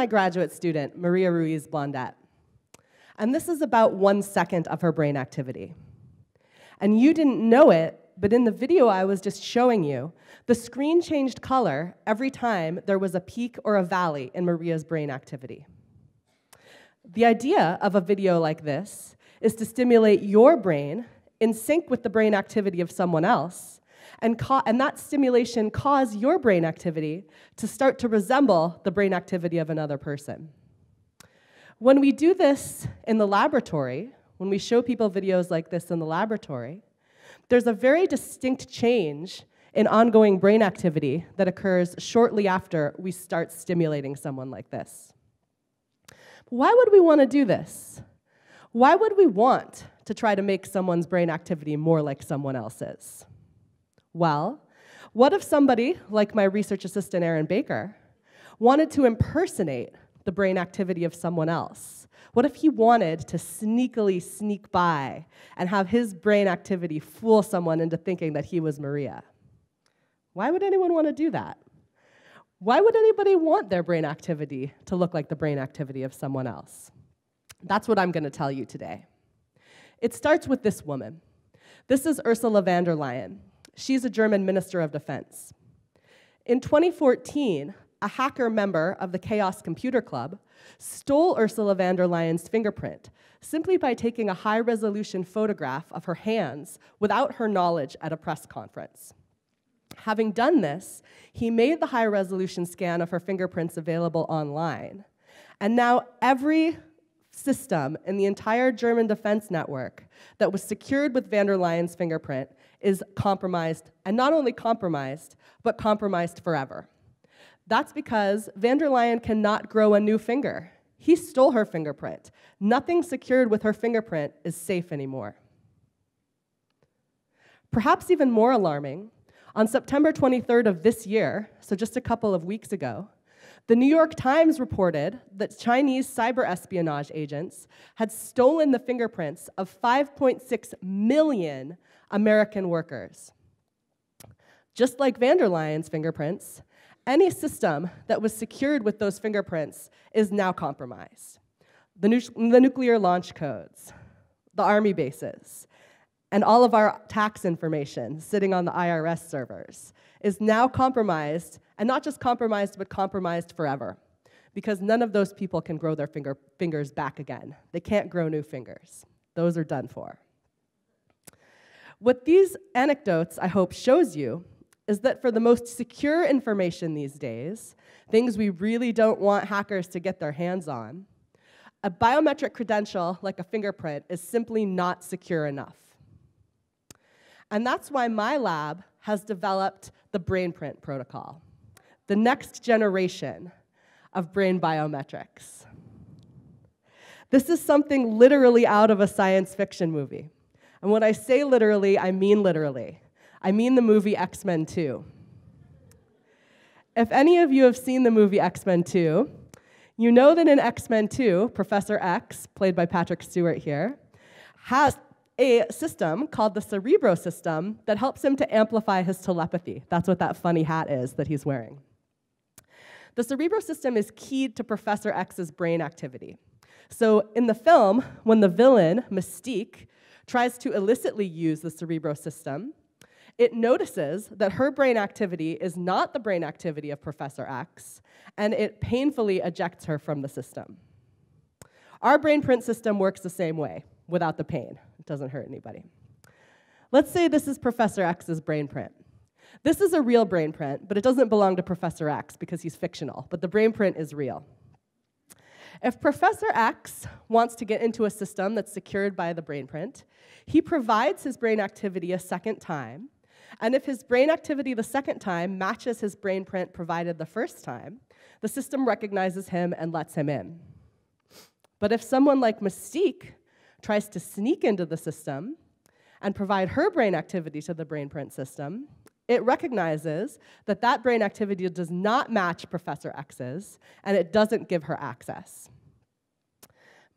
Graduate student, Maria Ruiz Blondet. And this is about one second of her brain activity. And you didn't know it, but in the video I was just showing you, the screen changed color every time there was a peak or a valley in Maria's brain activity. The idea of a video like this is to stimulate your brain in sync with the brain activity of someone else, and, and that stimulation cause your brain activity to start to resemble the brain activity of another person. When we do this in the laboratory, when we show people videos like this in the laboratory, there's a very distinct change in ongoing brain activity that occurs shortly after we start stimulating someone like this. Why would we want to do this? Why would we want to try to make someone's brain activity more like someone else's? Well, what if somebody, like my research assistant Aaron Baker, wanted to impersonate the brain activity of someone else? What if he wanted to sneakily sneak by and have his brain activity fool someone into thinking that he was Maria? Why would anyone want to do that? Why would anybody want their brain activity to look like the brain activity of someone else? That's what I'm going to tell you today. It starts with this woman. This is Ursula von der Leyen. She's a German minister of defense. In 2014, a hacker member of the Chaos Computer Club stole Ursula von der Leyen's fingerprint simply by taking a high resolution photograph of her hands without her knowledge at a press conference. Having done this, he made the high resolution scan of her fingerprints available online. And now every system in the entire German defense network that was secured with von der Leyen's fingerprint is compromised, and not only compromised, but compromised forever. That's because von der Leyen cannot grow a new finger. He stole her fingerprint. Nothing secured with her fingerprint is safe anymore. Perhaps even more alarming, on September 23rd of this year, so just a couple of weeks ago, the New York Times reported that Chinese cyber espionage agents had stolen the fingerprints of 5.6 million American workers. Just like von der Leyen's fingerprints, any system that was secured with those fingerprints is now compromised. The, nu the nuclear launch codes, the army bases, and all of our tax information sitting on the IRS servers is now compromised, and not just compromised, but compromised forever. Because none of those people can grow their finger, fingers back again. They can't grow new fingers. Those are done for. What these anecdotes, I hope, shows you is that for the most secure information these days, things we really don't want hackers to get their hands on, a biometric credential like a fingerprint is simply not secure enough. And that's why my lab has developed the BrainPrint protocol, the next generation of brain biometrics. This is something literally out of a science fiction movie. And when I say literally, I mean literally. I mean the movie X Men 2. If any of you have seen the movie X Men 2, you know that in X Men 2, Professor X, played by Patrick Stewart here, has a system called the Cerebro system that helps him to amplify his telepathy. That's what that funny hat is that he's wearing. The Cerebro system is keyed to Professor X's brain activity. So in the film, when the villain, Mystique, tries to illicitly use the Cerebro system, it notices that her brain activity is not the brain activity of Professor X, and it painfully ejects her from the system. Our brain print system works the same way, without the pain. It doesn't hurt anybody. Let's say this is Professor X's brain print. This is a real brain print, but it doesn't belong to Professor X because he's fictional, but the brain print is real. If Professor X wants to get into a system that's secured by the brain print, he provides his brain activity a second time, and if his brain activity the second time matches his brain print provided the first time, the system recognizes him and lets him in. But if someone like Mystique tries to sneak into the system and provide her brain activity to the brain print system, it recognizes that that brain activity does not match Professor X's, and it doesn't give her access.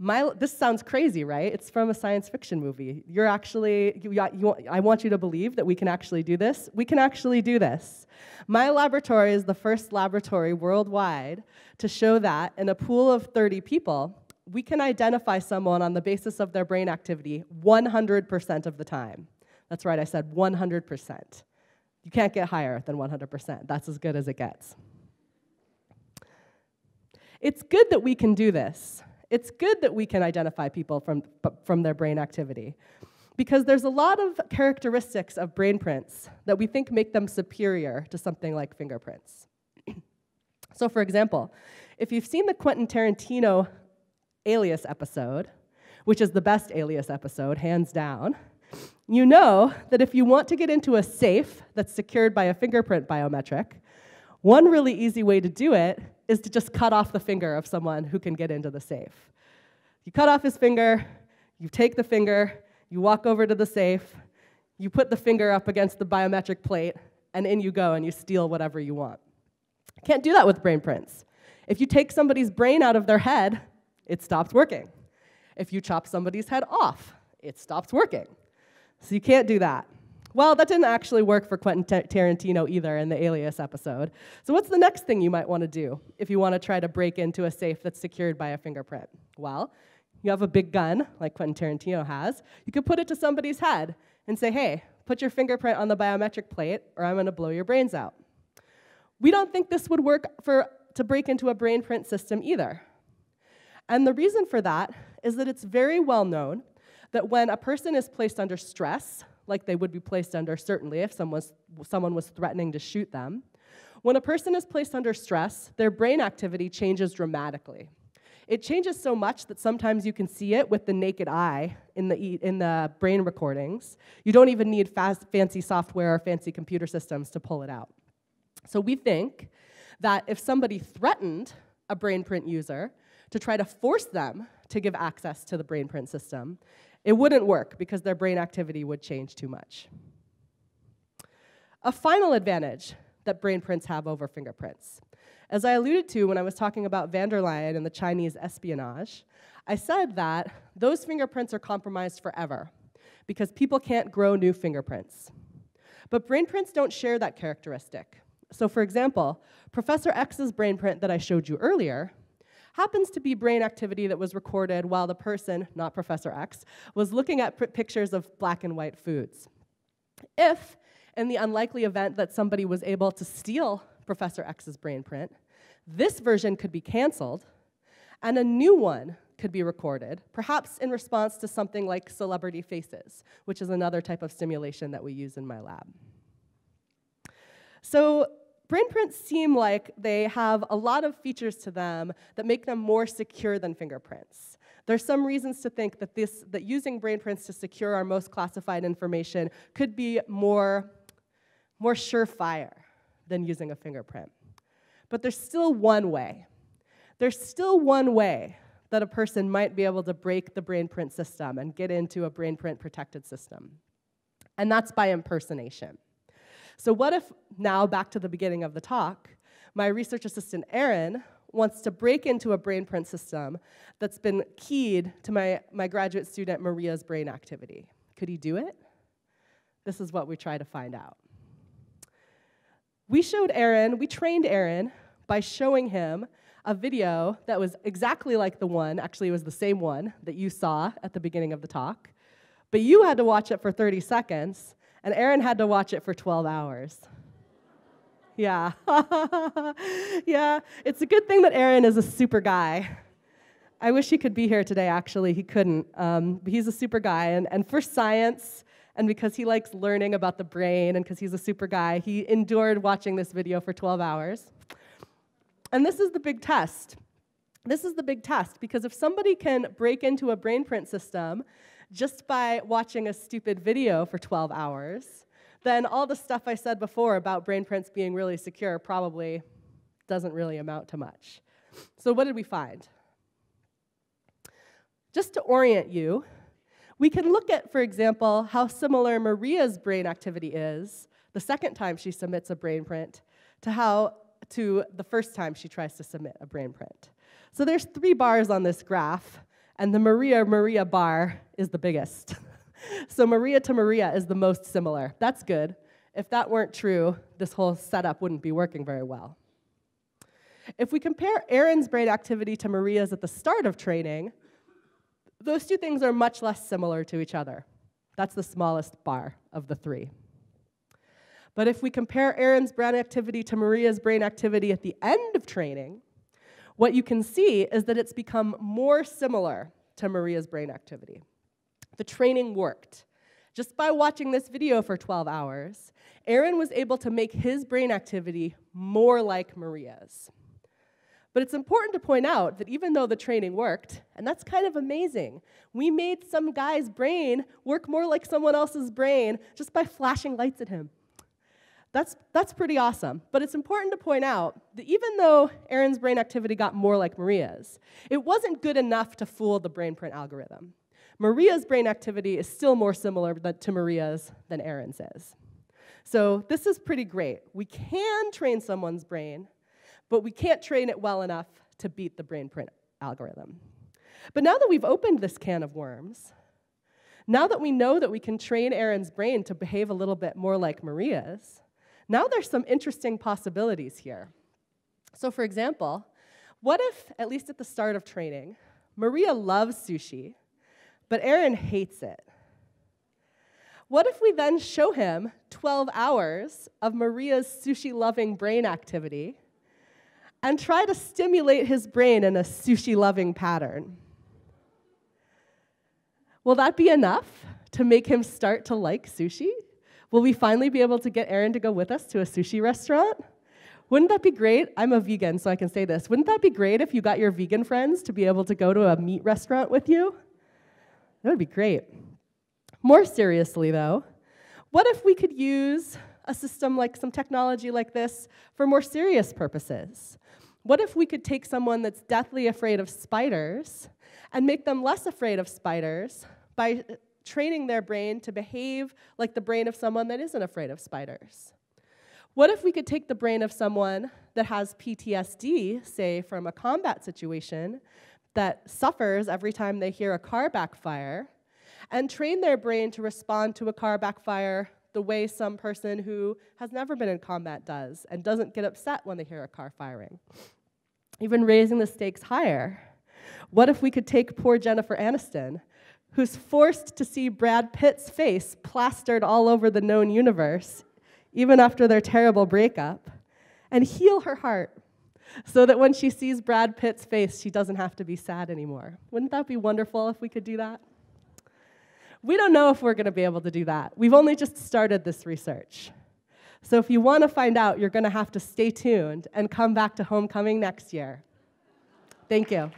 My, this sounds crazy, right? It's from a science fiction movie. You're actually, you, you, I want you to believe that we can actually do this. We can actually do this. My laboratory is the first laboratory worldwide to show that in a pool of 30 people, we can identify someone on the basis of their brain activity 100% of the time. That's right, I said 100%. You can't get higher than 100%. That's as good as it gets. It's good that we can do this. It's good that we can identify people from, from their brain activity because there's a lot of characteristics of brain prints that we think make them superior to something like fingerprints. so, for example, if you've seen the Quentin Tarantino Alias episode, which is the best Alias episode, hands down, you know that if you want to get into a safe that's secured by a fingerprint biometric, one really easy way to do it is to just cut off the finger of someone who can get into the safe. You cut off his finger, you take the finger, you walk over to the safe, you put the finger up against the biometric plate, and in you go and you steal whatever you want. Can't do that with brain prints. If you take somebody's brain out of their head, it stops working. If you chop somebody's head off, it stops working. So you can't do that. Well, that didn't actually work for Quentin Tarantino either in the Alias episode. So, what's the next thing you might want to do if you want to try to break into a safe that's secured by a fingerprint? Well, you have a big gun, like Quentin Tarantino has. You could put it to somebody's head and say, hey, put your fingerprint on the biometric plate, or I'm going to blow your brains out. We don't think this would work for, to break into a brain print system either. And the reason for that is that it's very well known that when a person is placed under stress, like they would be placed under certainly if someone someone was threatening to shoot them, when a person is placed under stress, their brain activity changes dramatically. It changes so much that sometimes you can see it with the naked eye in the, in the brain recordings. You don't even need fast, fancy software or fancy computer systems to pull it out. So we think that if somebody threatened a brain print user to try to force them to give access to the brain print system, it wouldn't work because their brain activity would change too much. A final advantage that brain prints have over fingerprints. As I alluded to when I was talking about von der Leyen and the Chinese espionage, I said that those fingerprints are compromised forever because people can't grow new fingerprints. But brain prints don't share that characteristic. So, for example, Professor X's brain print that I showed you earlier happens to be brain activity that was recorded while the person, not Professor X, was looking at pictures of black and white foods. If, in the unlikely event that somebody was able to steal Professor X's brain print, this version could be canceled and a new one could be recorded, perhaps in response to something like celebrity faces, which is another type of stimulation that we use in my lab. So Brain prints seem like they have a lot of features to them that make them more secure than fingerprints. There's some reasons to think that, this, that using brain prints to secure our most classified information could be more, more surefire than using a fingerprint. But there's still one way. There's still one way that a person might be able to break the brain print system and get into a brain print protected system. And that's by impersonation. So, what if now, back to the beginning of the talk, my research assistant, Aaron, wants to break into a brain print system that's been keyed to my, my graduate student Maria's brain activity? Could he do it? This is what we try to find out. We showed Aaron, we trained Aaron by showing him a video that was exactly like the one, actually, it was the same one that you saw at the beginning of the talk, but you had to watch it for 30 seconds, and Aaron had to watch it for 12 hours. Yeah. yeah, it's a good thing that Aaron is a super guy. I wish he could be here today, actually. He couldn't. Um, but he's a super guy. And, and for science, and because he likes learning about the brain, and because he's a super guy, he endured watching this video for 12 hours. And this is the big test. This is the big test because if somebody can break into a brain print system just by watching a stupid video for 12 hours, then all the stuff I said before about brain prints being really secure probably doesn't really amount to much. So, what did we find? Just to orient you, we can look at, for example, how similar Maria's brain activity is the second time she submits a brain print to how to the first time she tries to submit a brain print. So there's three bars on this graph, and the Maria Maria bar is the biggest. so Maria to Maria is the most similar. That's good. If that weren't true, this whole setup wouldn't be working very well. If we compare Aaron's brain activity to Maria's at the start of training, those two things are much less similar to each other. That's the smallest bar of the three. But if we compare Aaron's brain activity to Maria's brain activity at the end of training, what you can see is that it's become more similar to Maria's brain activity. The training worked. Just by watching this video for 12 hours, Aaron was able to make his brain activity more like Maria's. But it's important to point out that even though the training worked, and that's kind of amazing, we made some guy's brain work more like someone else's brain just by flashing lights at him. That's, that's pretty awesome. But it's important to point out that even though Aaron's brain activity got more like Maria's, it wasn't good enough to fool the brain print algorithm. Maria's brain activity is still more similar to Maria's than Aaron's is. So this is pretty great. We can train someone's brain, but we can't train it well enough to beat the brain print algorithm. But now that we've opened this can of worms, now that we know that we can train Aaron's brain to behave a little bit more like Maria's, now there's some interesting possibilities here. So, for example, what if, at least at the start of training, Maria loves sushi, but Aaron hates it. What if we then show him 12 hours of Maria's sushi loving brain activity and try to stimulate his brain in a sushi loving pattern? Will that be enough to make him start to like sushi? Will we finally be able to get Aaron to go with us to a sushi restaurant? Wouldn't that be great? I'm a vegan, so I can say this. Wouldn't that be great if you got your vegan friends to be able to go to a meat restaurant with you? That would be great. More seriously, though, what if we could use a system like some technology like this for more serious purposes? What if we could take someone that's deathly afraid of spiders and make them less afraid of spiders by training their brain to behave like the brain of someone that isn't afraid of spiders? What if we could take the brain of someone that has PTSD, say from a combat situation, that suffers every time they hear a car backfire and train their brain to respond to a car backfire the way some person who has never been in combat does and doesn't get upset when they hear a car firing. Even raising the stakes higher. What if we could take poor Jennifer Aniston, who's forced to see Brad Pitt's face plastered all over the known universe, even after their terrible breakup, and heal her heart so that when she sees Brad Pitt's face, she doesn't have to be sad anymore. Wouldn't that be wonderful if we could do that? We don't know if we're going to be able to do that. We've only just started this research. So if you want to find out, you're going to have to stay tuned and come back to homecoming next year. Thank you.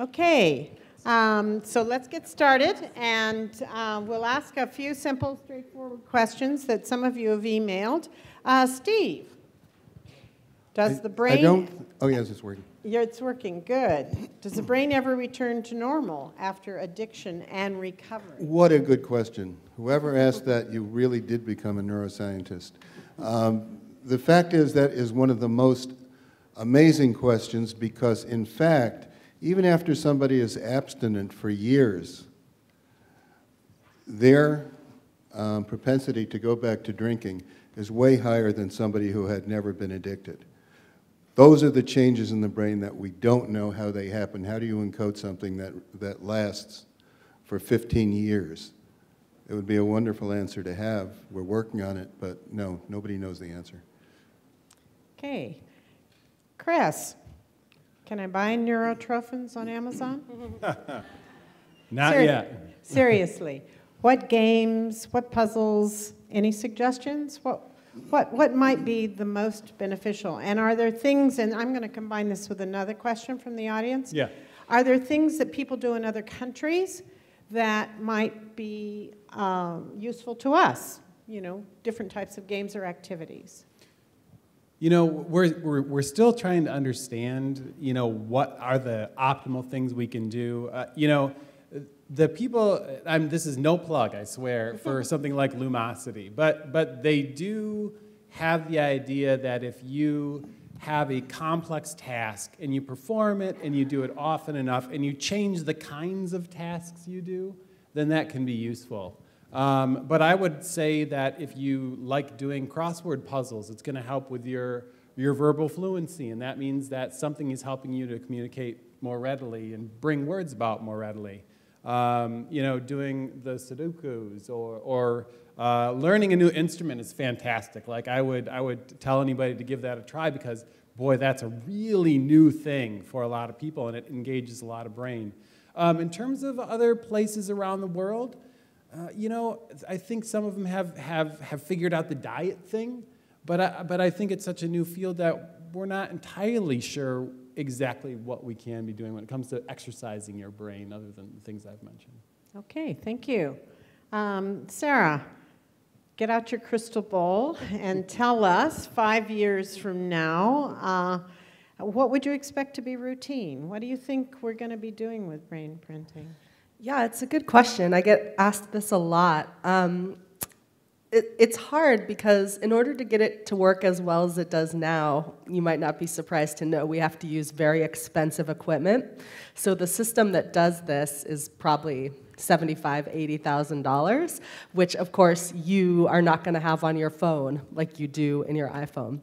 Okay, um, so let's get started, and uh, we'll ask a few simple, straightforward questions that some of you have emailed. Uh, Steve, does the brain? I don't. Oh yes, it's working. Yeah, it's working. Good. Does the brain ever return to normal after addiction and recovery? What a good question. Whoever asked that, you really did become a neuroscientist. Um, the fact is that is one of the most amazing questions because, in fact, even after somebody is abstinent for years, their um, propensity to go back to drinking is way higher than somebody who had never been addicted. Those are the changes in the brain that we don't know how they happen. How do you encode something that, that lasts for 15 years? It would be a wonderful answer to have. We're working on it, but no, nobody knows the answer. Okay. Chris, can I buy neurotrophins on Amazon? Not Seri- yet. Seriously, what games, what puzzles, any suggestions? What, what, what might be the most beneficial? And are there things, and I'm going to combine this with another question from the audience. Yeah. Are there things that people do in other countries that might be um, useful to us? You know, different types of games or activities. You know, we're, we're, we're still trying to understand, you know, what are the optimal things we can do. Uh, you know, the people, I'm, this is no plug, I swear, for something like Lumosity, but, but they do have the idea that if you have a complex task and you perform it and you do it often enough and you change the kinds of tasks you do, then that can be useful. Um, but I would say that if you like doing crossword puzzles, it's going to help with your, your verbal fluency, and that means that something is helping you to communicate more readily and bring words about more readily. Um, you know, doing the Sudokus or, or uh, learning a new instrument is fantastic. Like I would, I would tell anybody to give that a try because, boy, that's a really new thing for a lot of people, and it engages a lot of brain. Um, in terms of other places around the world, uh, you know, I think some of them have, have, have figured out the diet thing, but I, but I think it's such a new field that we're not entirely sure exactly what we can be doing when it comes to exercising your brain, other than the things I've mentioned. Okay, thank you. Um, Sarah, get out your crystal ball and tell us five years from now, uh, what would you expect to be routine? What do you think we're going to be doing with brain printing? Yeah, it's a good question. I get asked this a lot. Um, it, it's hard because in order to get it to work as well as it does now, you might not be surprised to know we have to use very expensive equipment. So the system that does this is probably seventy-five, eighty thousand dollars, which of course you are not going to have on your phone like you do in your iPhone.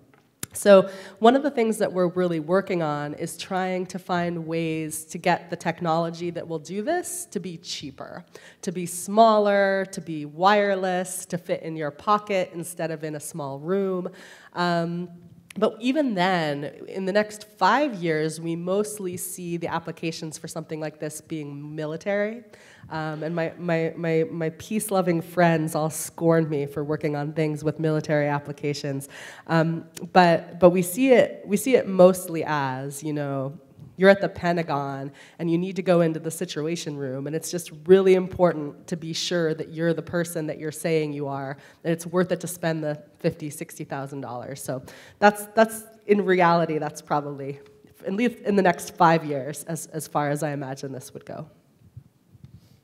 So, one of the things that we're really working on is trying to find ways to get the technology that will do this to be cheaper, to be smaller, to be wireless, to fit in your pocket instead of in a small room. Um, but even then, in the next five years, we mostly see the applications for something like this being military. Um, and my, my, my, my peace loving friends all scorned me for working on things with military applications. Um, but, but we, see it, we see it mostly as, you know, you're at the Pentagon and you need to go into the Situation Room, and it's just really important to be sure that you're the person that you're saying you are, that it's worth it to spend the fifty, sixty thousand dollars. So that's that's in reality, that's probably at least in the next five years, as as far as I imagine this would go.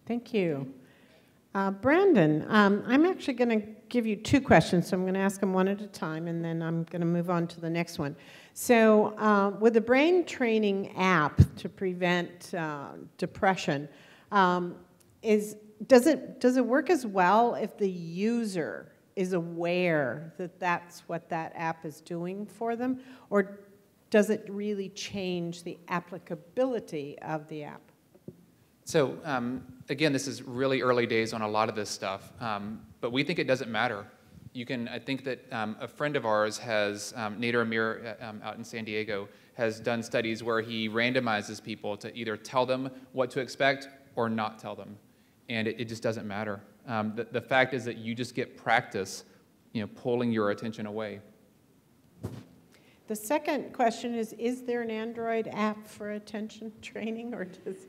Thank you. Uh, Brandon, um, I'm actually going to give you two questions, so I'm going to ask them one at a time, and then I'm going to move on to the next one. So, uh, with the brain training app to prevent uh, depression, um, is does it does it work as well if the user is aware that that's what that app is doing for them, or does it really change the applicability of the app? So um, again, this is really early days on a lot of this stuff, um, but we think it doesn't matter. You can, I think that um, a friend of ours has, um, Nader Amir uh, um, out in San Diego, has done studies where he randomizes people to either tell them what to expect or not tell them. And it, it just doesn't matter. Um, the, the fact is that you just get practice, you know, pulling your attention away. The second question is, is there an Android app for attention training or does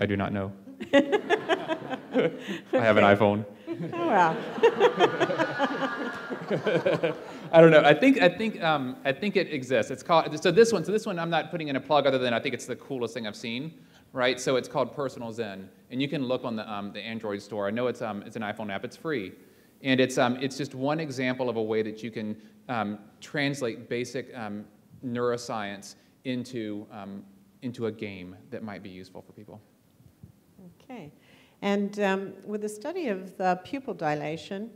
I do not know. I have an iPhone. Oh, well. I don't know. I think I think um, I think it exists. It's called so this one. So this one I'm not putting in a plug other than I think it's the coolest thing I've seen. Right. So it's called Personal Zen, and you can look on the um, the Android store. I know it's um, it's an iPhone app. It's free, and it's um, it's just one example of a way that you can um, translate basic um, neuroscience into um, into a game that might be useful for people. Okay. And um, with the study of the pupil dilation,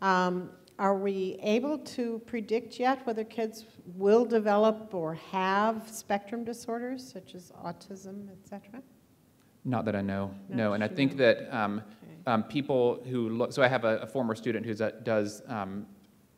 um, are we able to predict yet whether kids will develop or have spectrum disorders such as autism, et cetera? Not that I know, Not no. And I think that um, Okay. um, people who look, so I have a, a former student who does, um,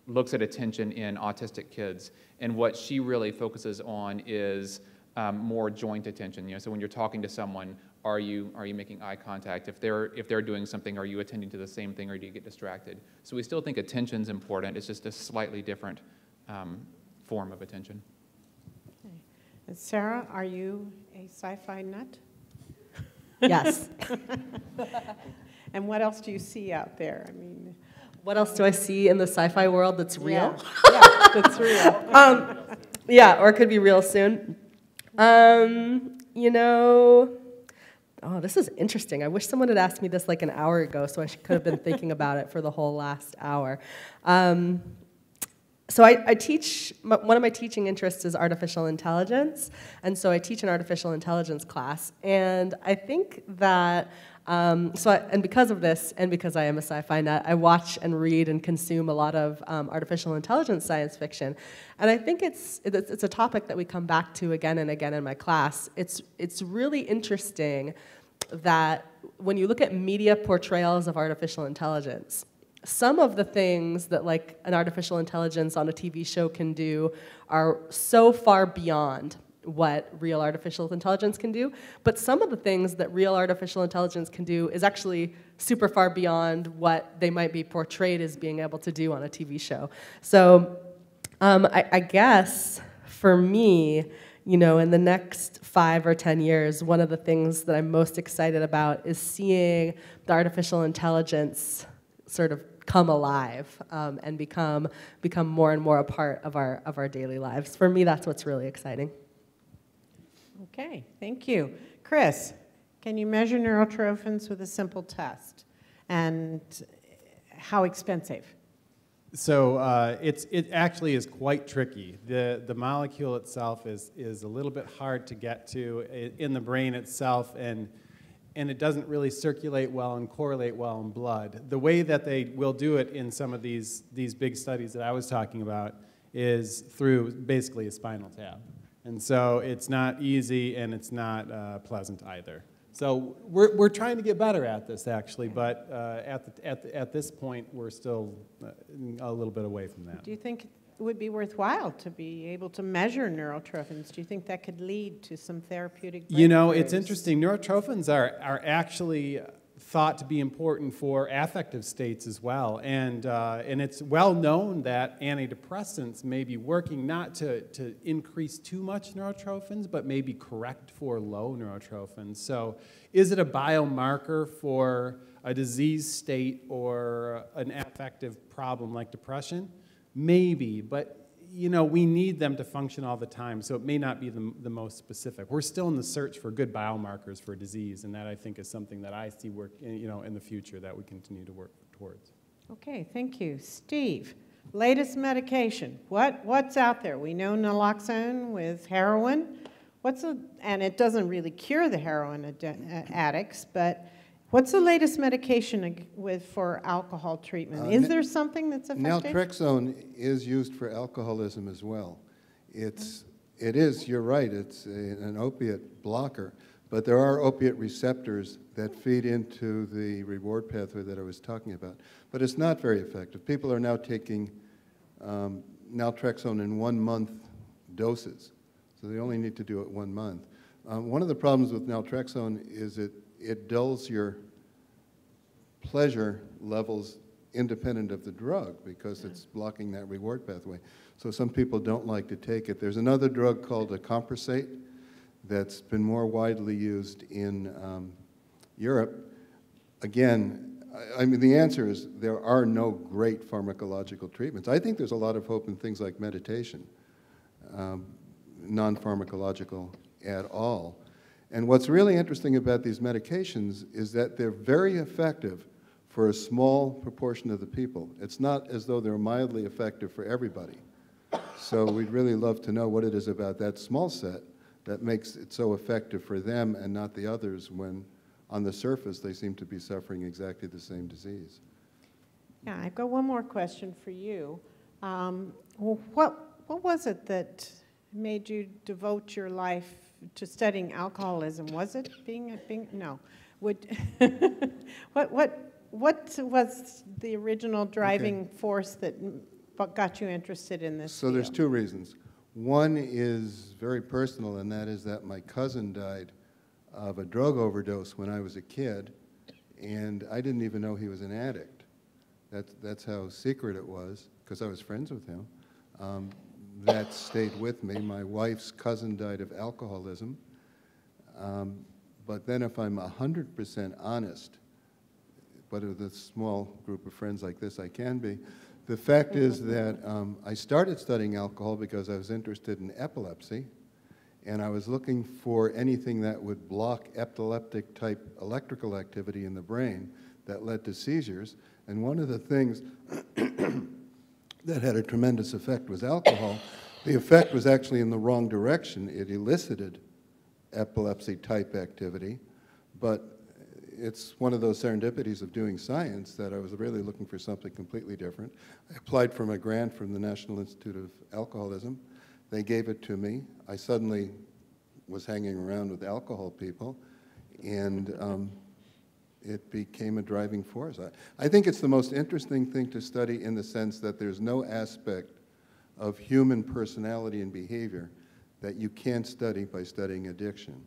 looks at attention in autistic kids, and what she really focuses on is um, more joint attention. You know, so when you're talking to someone, are you are you making eye contact? If they're if they're doing something, are you attending to the same thing, or do you get distracted? So we still think attention's important. It's just a slightly different um, form of attention. Okay. And Sarah, are you a sci-fi nut? Yes. And what else do you see out there? I mean, what else do I see in the sci-fi world that's real? Yeah, yeah, that's real. um, yeah, or it could be real soon. Um, you know, oh, this is interesting. I wish someone had asked me this like an hour ago, so I could have been thinking about it for the whole last hour. Um, so I, I teach, m- one of my teaching interests is artificial intelligence, and so I teach an artificial intelligence class, and I think that, um, so I, and because of this, and because I am a sci-fi nut, I watch and read and consume a lot of um, artificial intelligence science fiction, and I think it's, it's, it's a topic that we come back to again and again in my class. It's, it's really interesting that when you look at media portrayals of artificial intelligence, some of the things that like an artificial intelligence on a TV show can do are so far beyond what real artificial intelligence can do, but some of the things that real artificial intelligence can do is actually super far beyond what they might be portrayed as being able to do on a TV show. So um, I, I guess for me, you know, in the next five or 10 years, one of the things that I'm most excited about is seeing the artificial intelligence sort of come alive um, and become, become more and more a part of our, of our daily lives. For me, that's what's really exciting. Okay, thank you. Chris, can you measure neurotrophins with a simple test? And how expensive? So uh, it's, it actually is quite tricky. The, the molecule itself is, is a little bit hard to get to in the brain itself, and, and it doesn't really circulate well and correlate well in blood. The way that they will do it in some of these, these big studies that I was talking about is through basically a spinal tap. And so it's not easy and it's not uh, pleasant either. So we're, we're trying to get better at this actually, but uh, at, the, at, the, at this point we're still uh, a little bit away from that. Do you think it would be worthwhile to be able to measure neurotrophins? Do you think that could lead to some therapeutic You know, it's interesting. Neurotrophins are, are actually thought to be important for affective states as well. And, uh, and it's well known that antidepressants may be working not to, to increase too much neurotrophins, but maybe correct for low neurotrophins. So, is it a biomarker for a disease state or an affective problem like depression? Maybe, but you know, we need them to function all the time, so it may not be the, the most specific. We're still in the search for good biomarkers for disease, and that I think is something that I see work, in, you know, in the future that we continue to work towards. Okay, thank you. Steve, latest medication. What, what's out there? We know naloxone with heroin. What's a, and it doesn't really cure the heroin uh, addicts, but what's the latest medication with for alcohol treatment? Uh, Is there something that's effective? Naltrexone is used for alcoholism as well. It's, it is, you're right, it's a- an opiate blocker, but there are opiate receptors that feed into the reward pathway that I was talking about. But it's not very effective. People are now taking um, naltrexone in one month doses, so they only need to do it one month. Um, one of the problems with naltrexone is it, it dulls your pleasure levels independent of the drug because it's blocking that reward pathway. So some people don't like to take it. There's another drug called acamprosate that's been more widely used in um, Europe. Again, I, I mean, the answer is there are no great pharmacological treatments. I think there's a lot of hope in things like meditation, um, non pharmacological at all. And what's really interesting about these medications is that they're very effective for a small proportion of the people. It's not as though they're mildly effective for everybody. So we'd really love to know what it is about that small set that makes it so effective for them and not the others when on the surface, they seem to be suffering exactly the same disease. Yeah, I've got one more question for you. Um, well, what, what was it that made you devote your life to studying alcoholism? Was it being, being no? Would, what, what, what was the original driving force that got you interested in this So there's two reasons. One is very personal, and that is that my cousin died of a drug overdose when I was a kid, and I didn't even know he was an addict. That's, that's how secret it was, because I was friends with him. Um, that stayed with me. My wife's cousin died of alcoholism. Um, but then, if I'm 100% honest, but with a small group of friends like this, I can be. The fact is that um, I started studying alcohol because I was interested in epilepsy, and I was looking for anything that would block epileptic type electrical activity in the brain that led to seizures. And one of the things that had a tremendous effect was alcohol. The effect was actually in the wrong direction. It elicited epilepsy type activity, but it's one of those serendipities of doing science that I was really looking for something completely different. I applied for a grant from the National Institute of Alcoholism. They gave it to me. I suddenly was hanging around with alcohol people, and um, it became a driving force. I, I think it's the most interesting thing to study in the sense that there's no aspect of human personality and behavior that you can't study by studying addiction.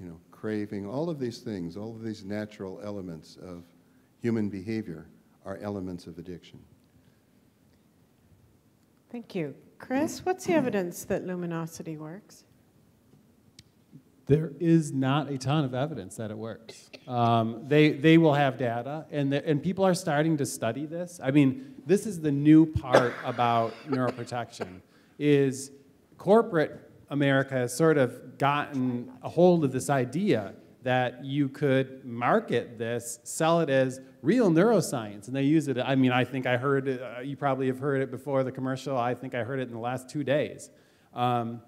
You know, craving, all of these things, all of these natural elements of human behavior are elements of addiction. Thank you. Chris, what's the evidence that luminosity works? There is not a ton of evidence that it works. Um, they, they will have data, and, the, and people are starting to study this. I mean, this is the new part about neuroprotection, is corporate America has sort of gotten a hold of this idea that you could market this, sell it as real neuroscience, and they use it. I mean, I think I heard uh, you probably have heard it before the commercial. I think I heard it in the last two days. Um,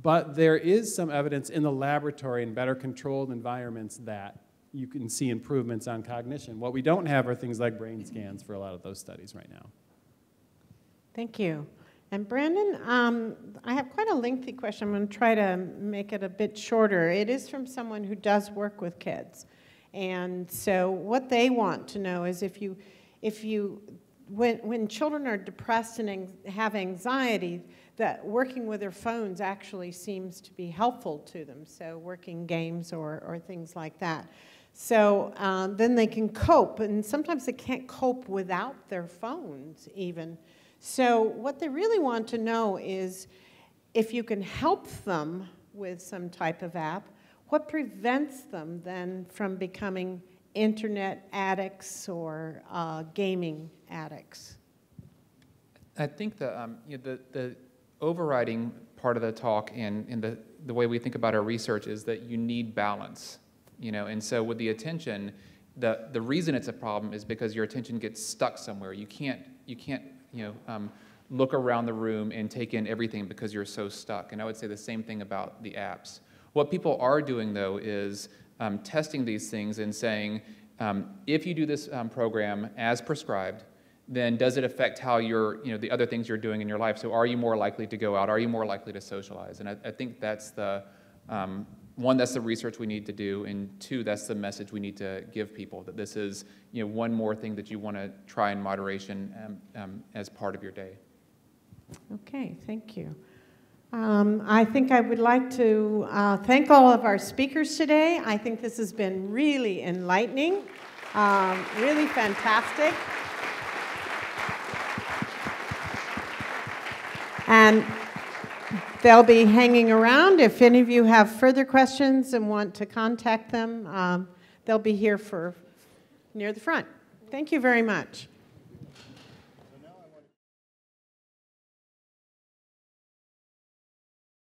but there is some evidence in the laboratory in better controlled environments that you can see improvements on cognition. What we don't have are things like brain scans for a lot of those studies right now. Thank you. And Brandon, um, I have quite a lengthy question. I'm going to try to make it a bit shorter. It is from someone who does work with kids. And so what they want to know is if you, if you, when, when children are depressed and have anxiety, that working with their phones actually seems to be helpful to them. So working games or, or things like that. So um, then they can cope, and sometimes they can't cope without their phones even. So, what they really want to know is if you can help them with some type of app, what prevents them then from becoming internet addicts or uh, gaming addicts? I think the, um, you know, the, the overriding part of the talk and, and the, the way we think about our research is that you need balance. You know, and so with the attention, the, the reason it's a problem is because your attention gets stuck somewhere. You can't, you can't you know, um, look around the room and take in everything because you're so stuck. And I would say the same thing about the apps. What people are doing, though, is um, testing these things and saying, um, if you do this um, program as prescribed, then does it affect how you're, you know, the other things you're doing in your life? So are you more likely to go out? Are you more likely to socialize? And I, I think that's the, um, one, that's the research we need to do, and two, that's the message we need to give people, that this is, you know, one more thing that you want to try in moderation um, um, as part of your day. Okay, thank you. Um, I think I would like to uh, thank all of our speakers today. I think this has been really enlightening, um, really fantastic. And they'll be hanging around. If any of you have further questions and want to contact them, um, they'll be here for near the front. Thank you very much.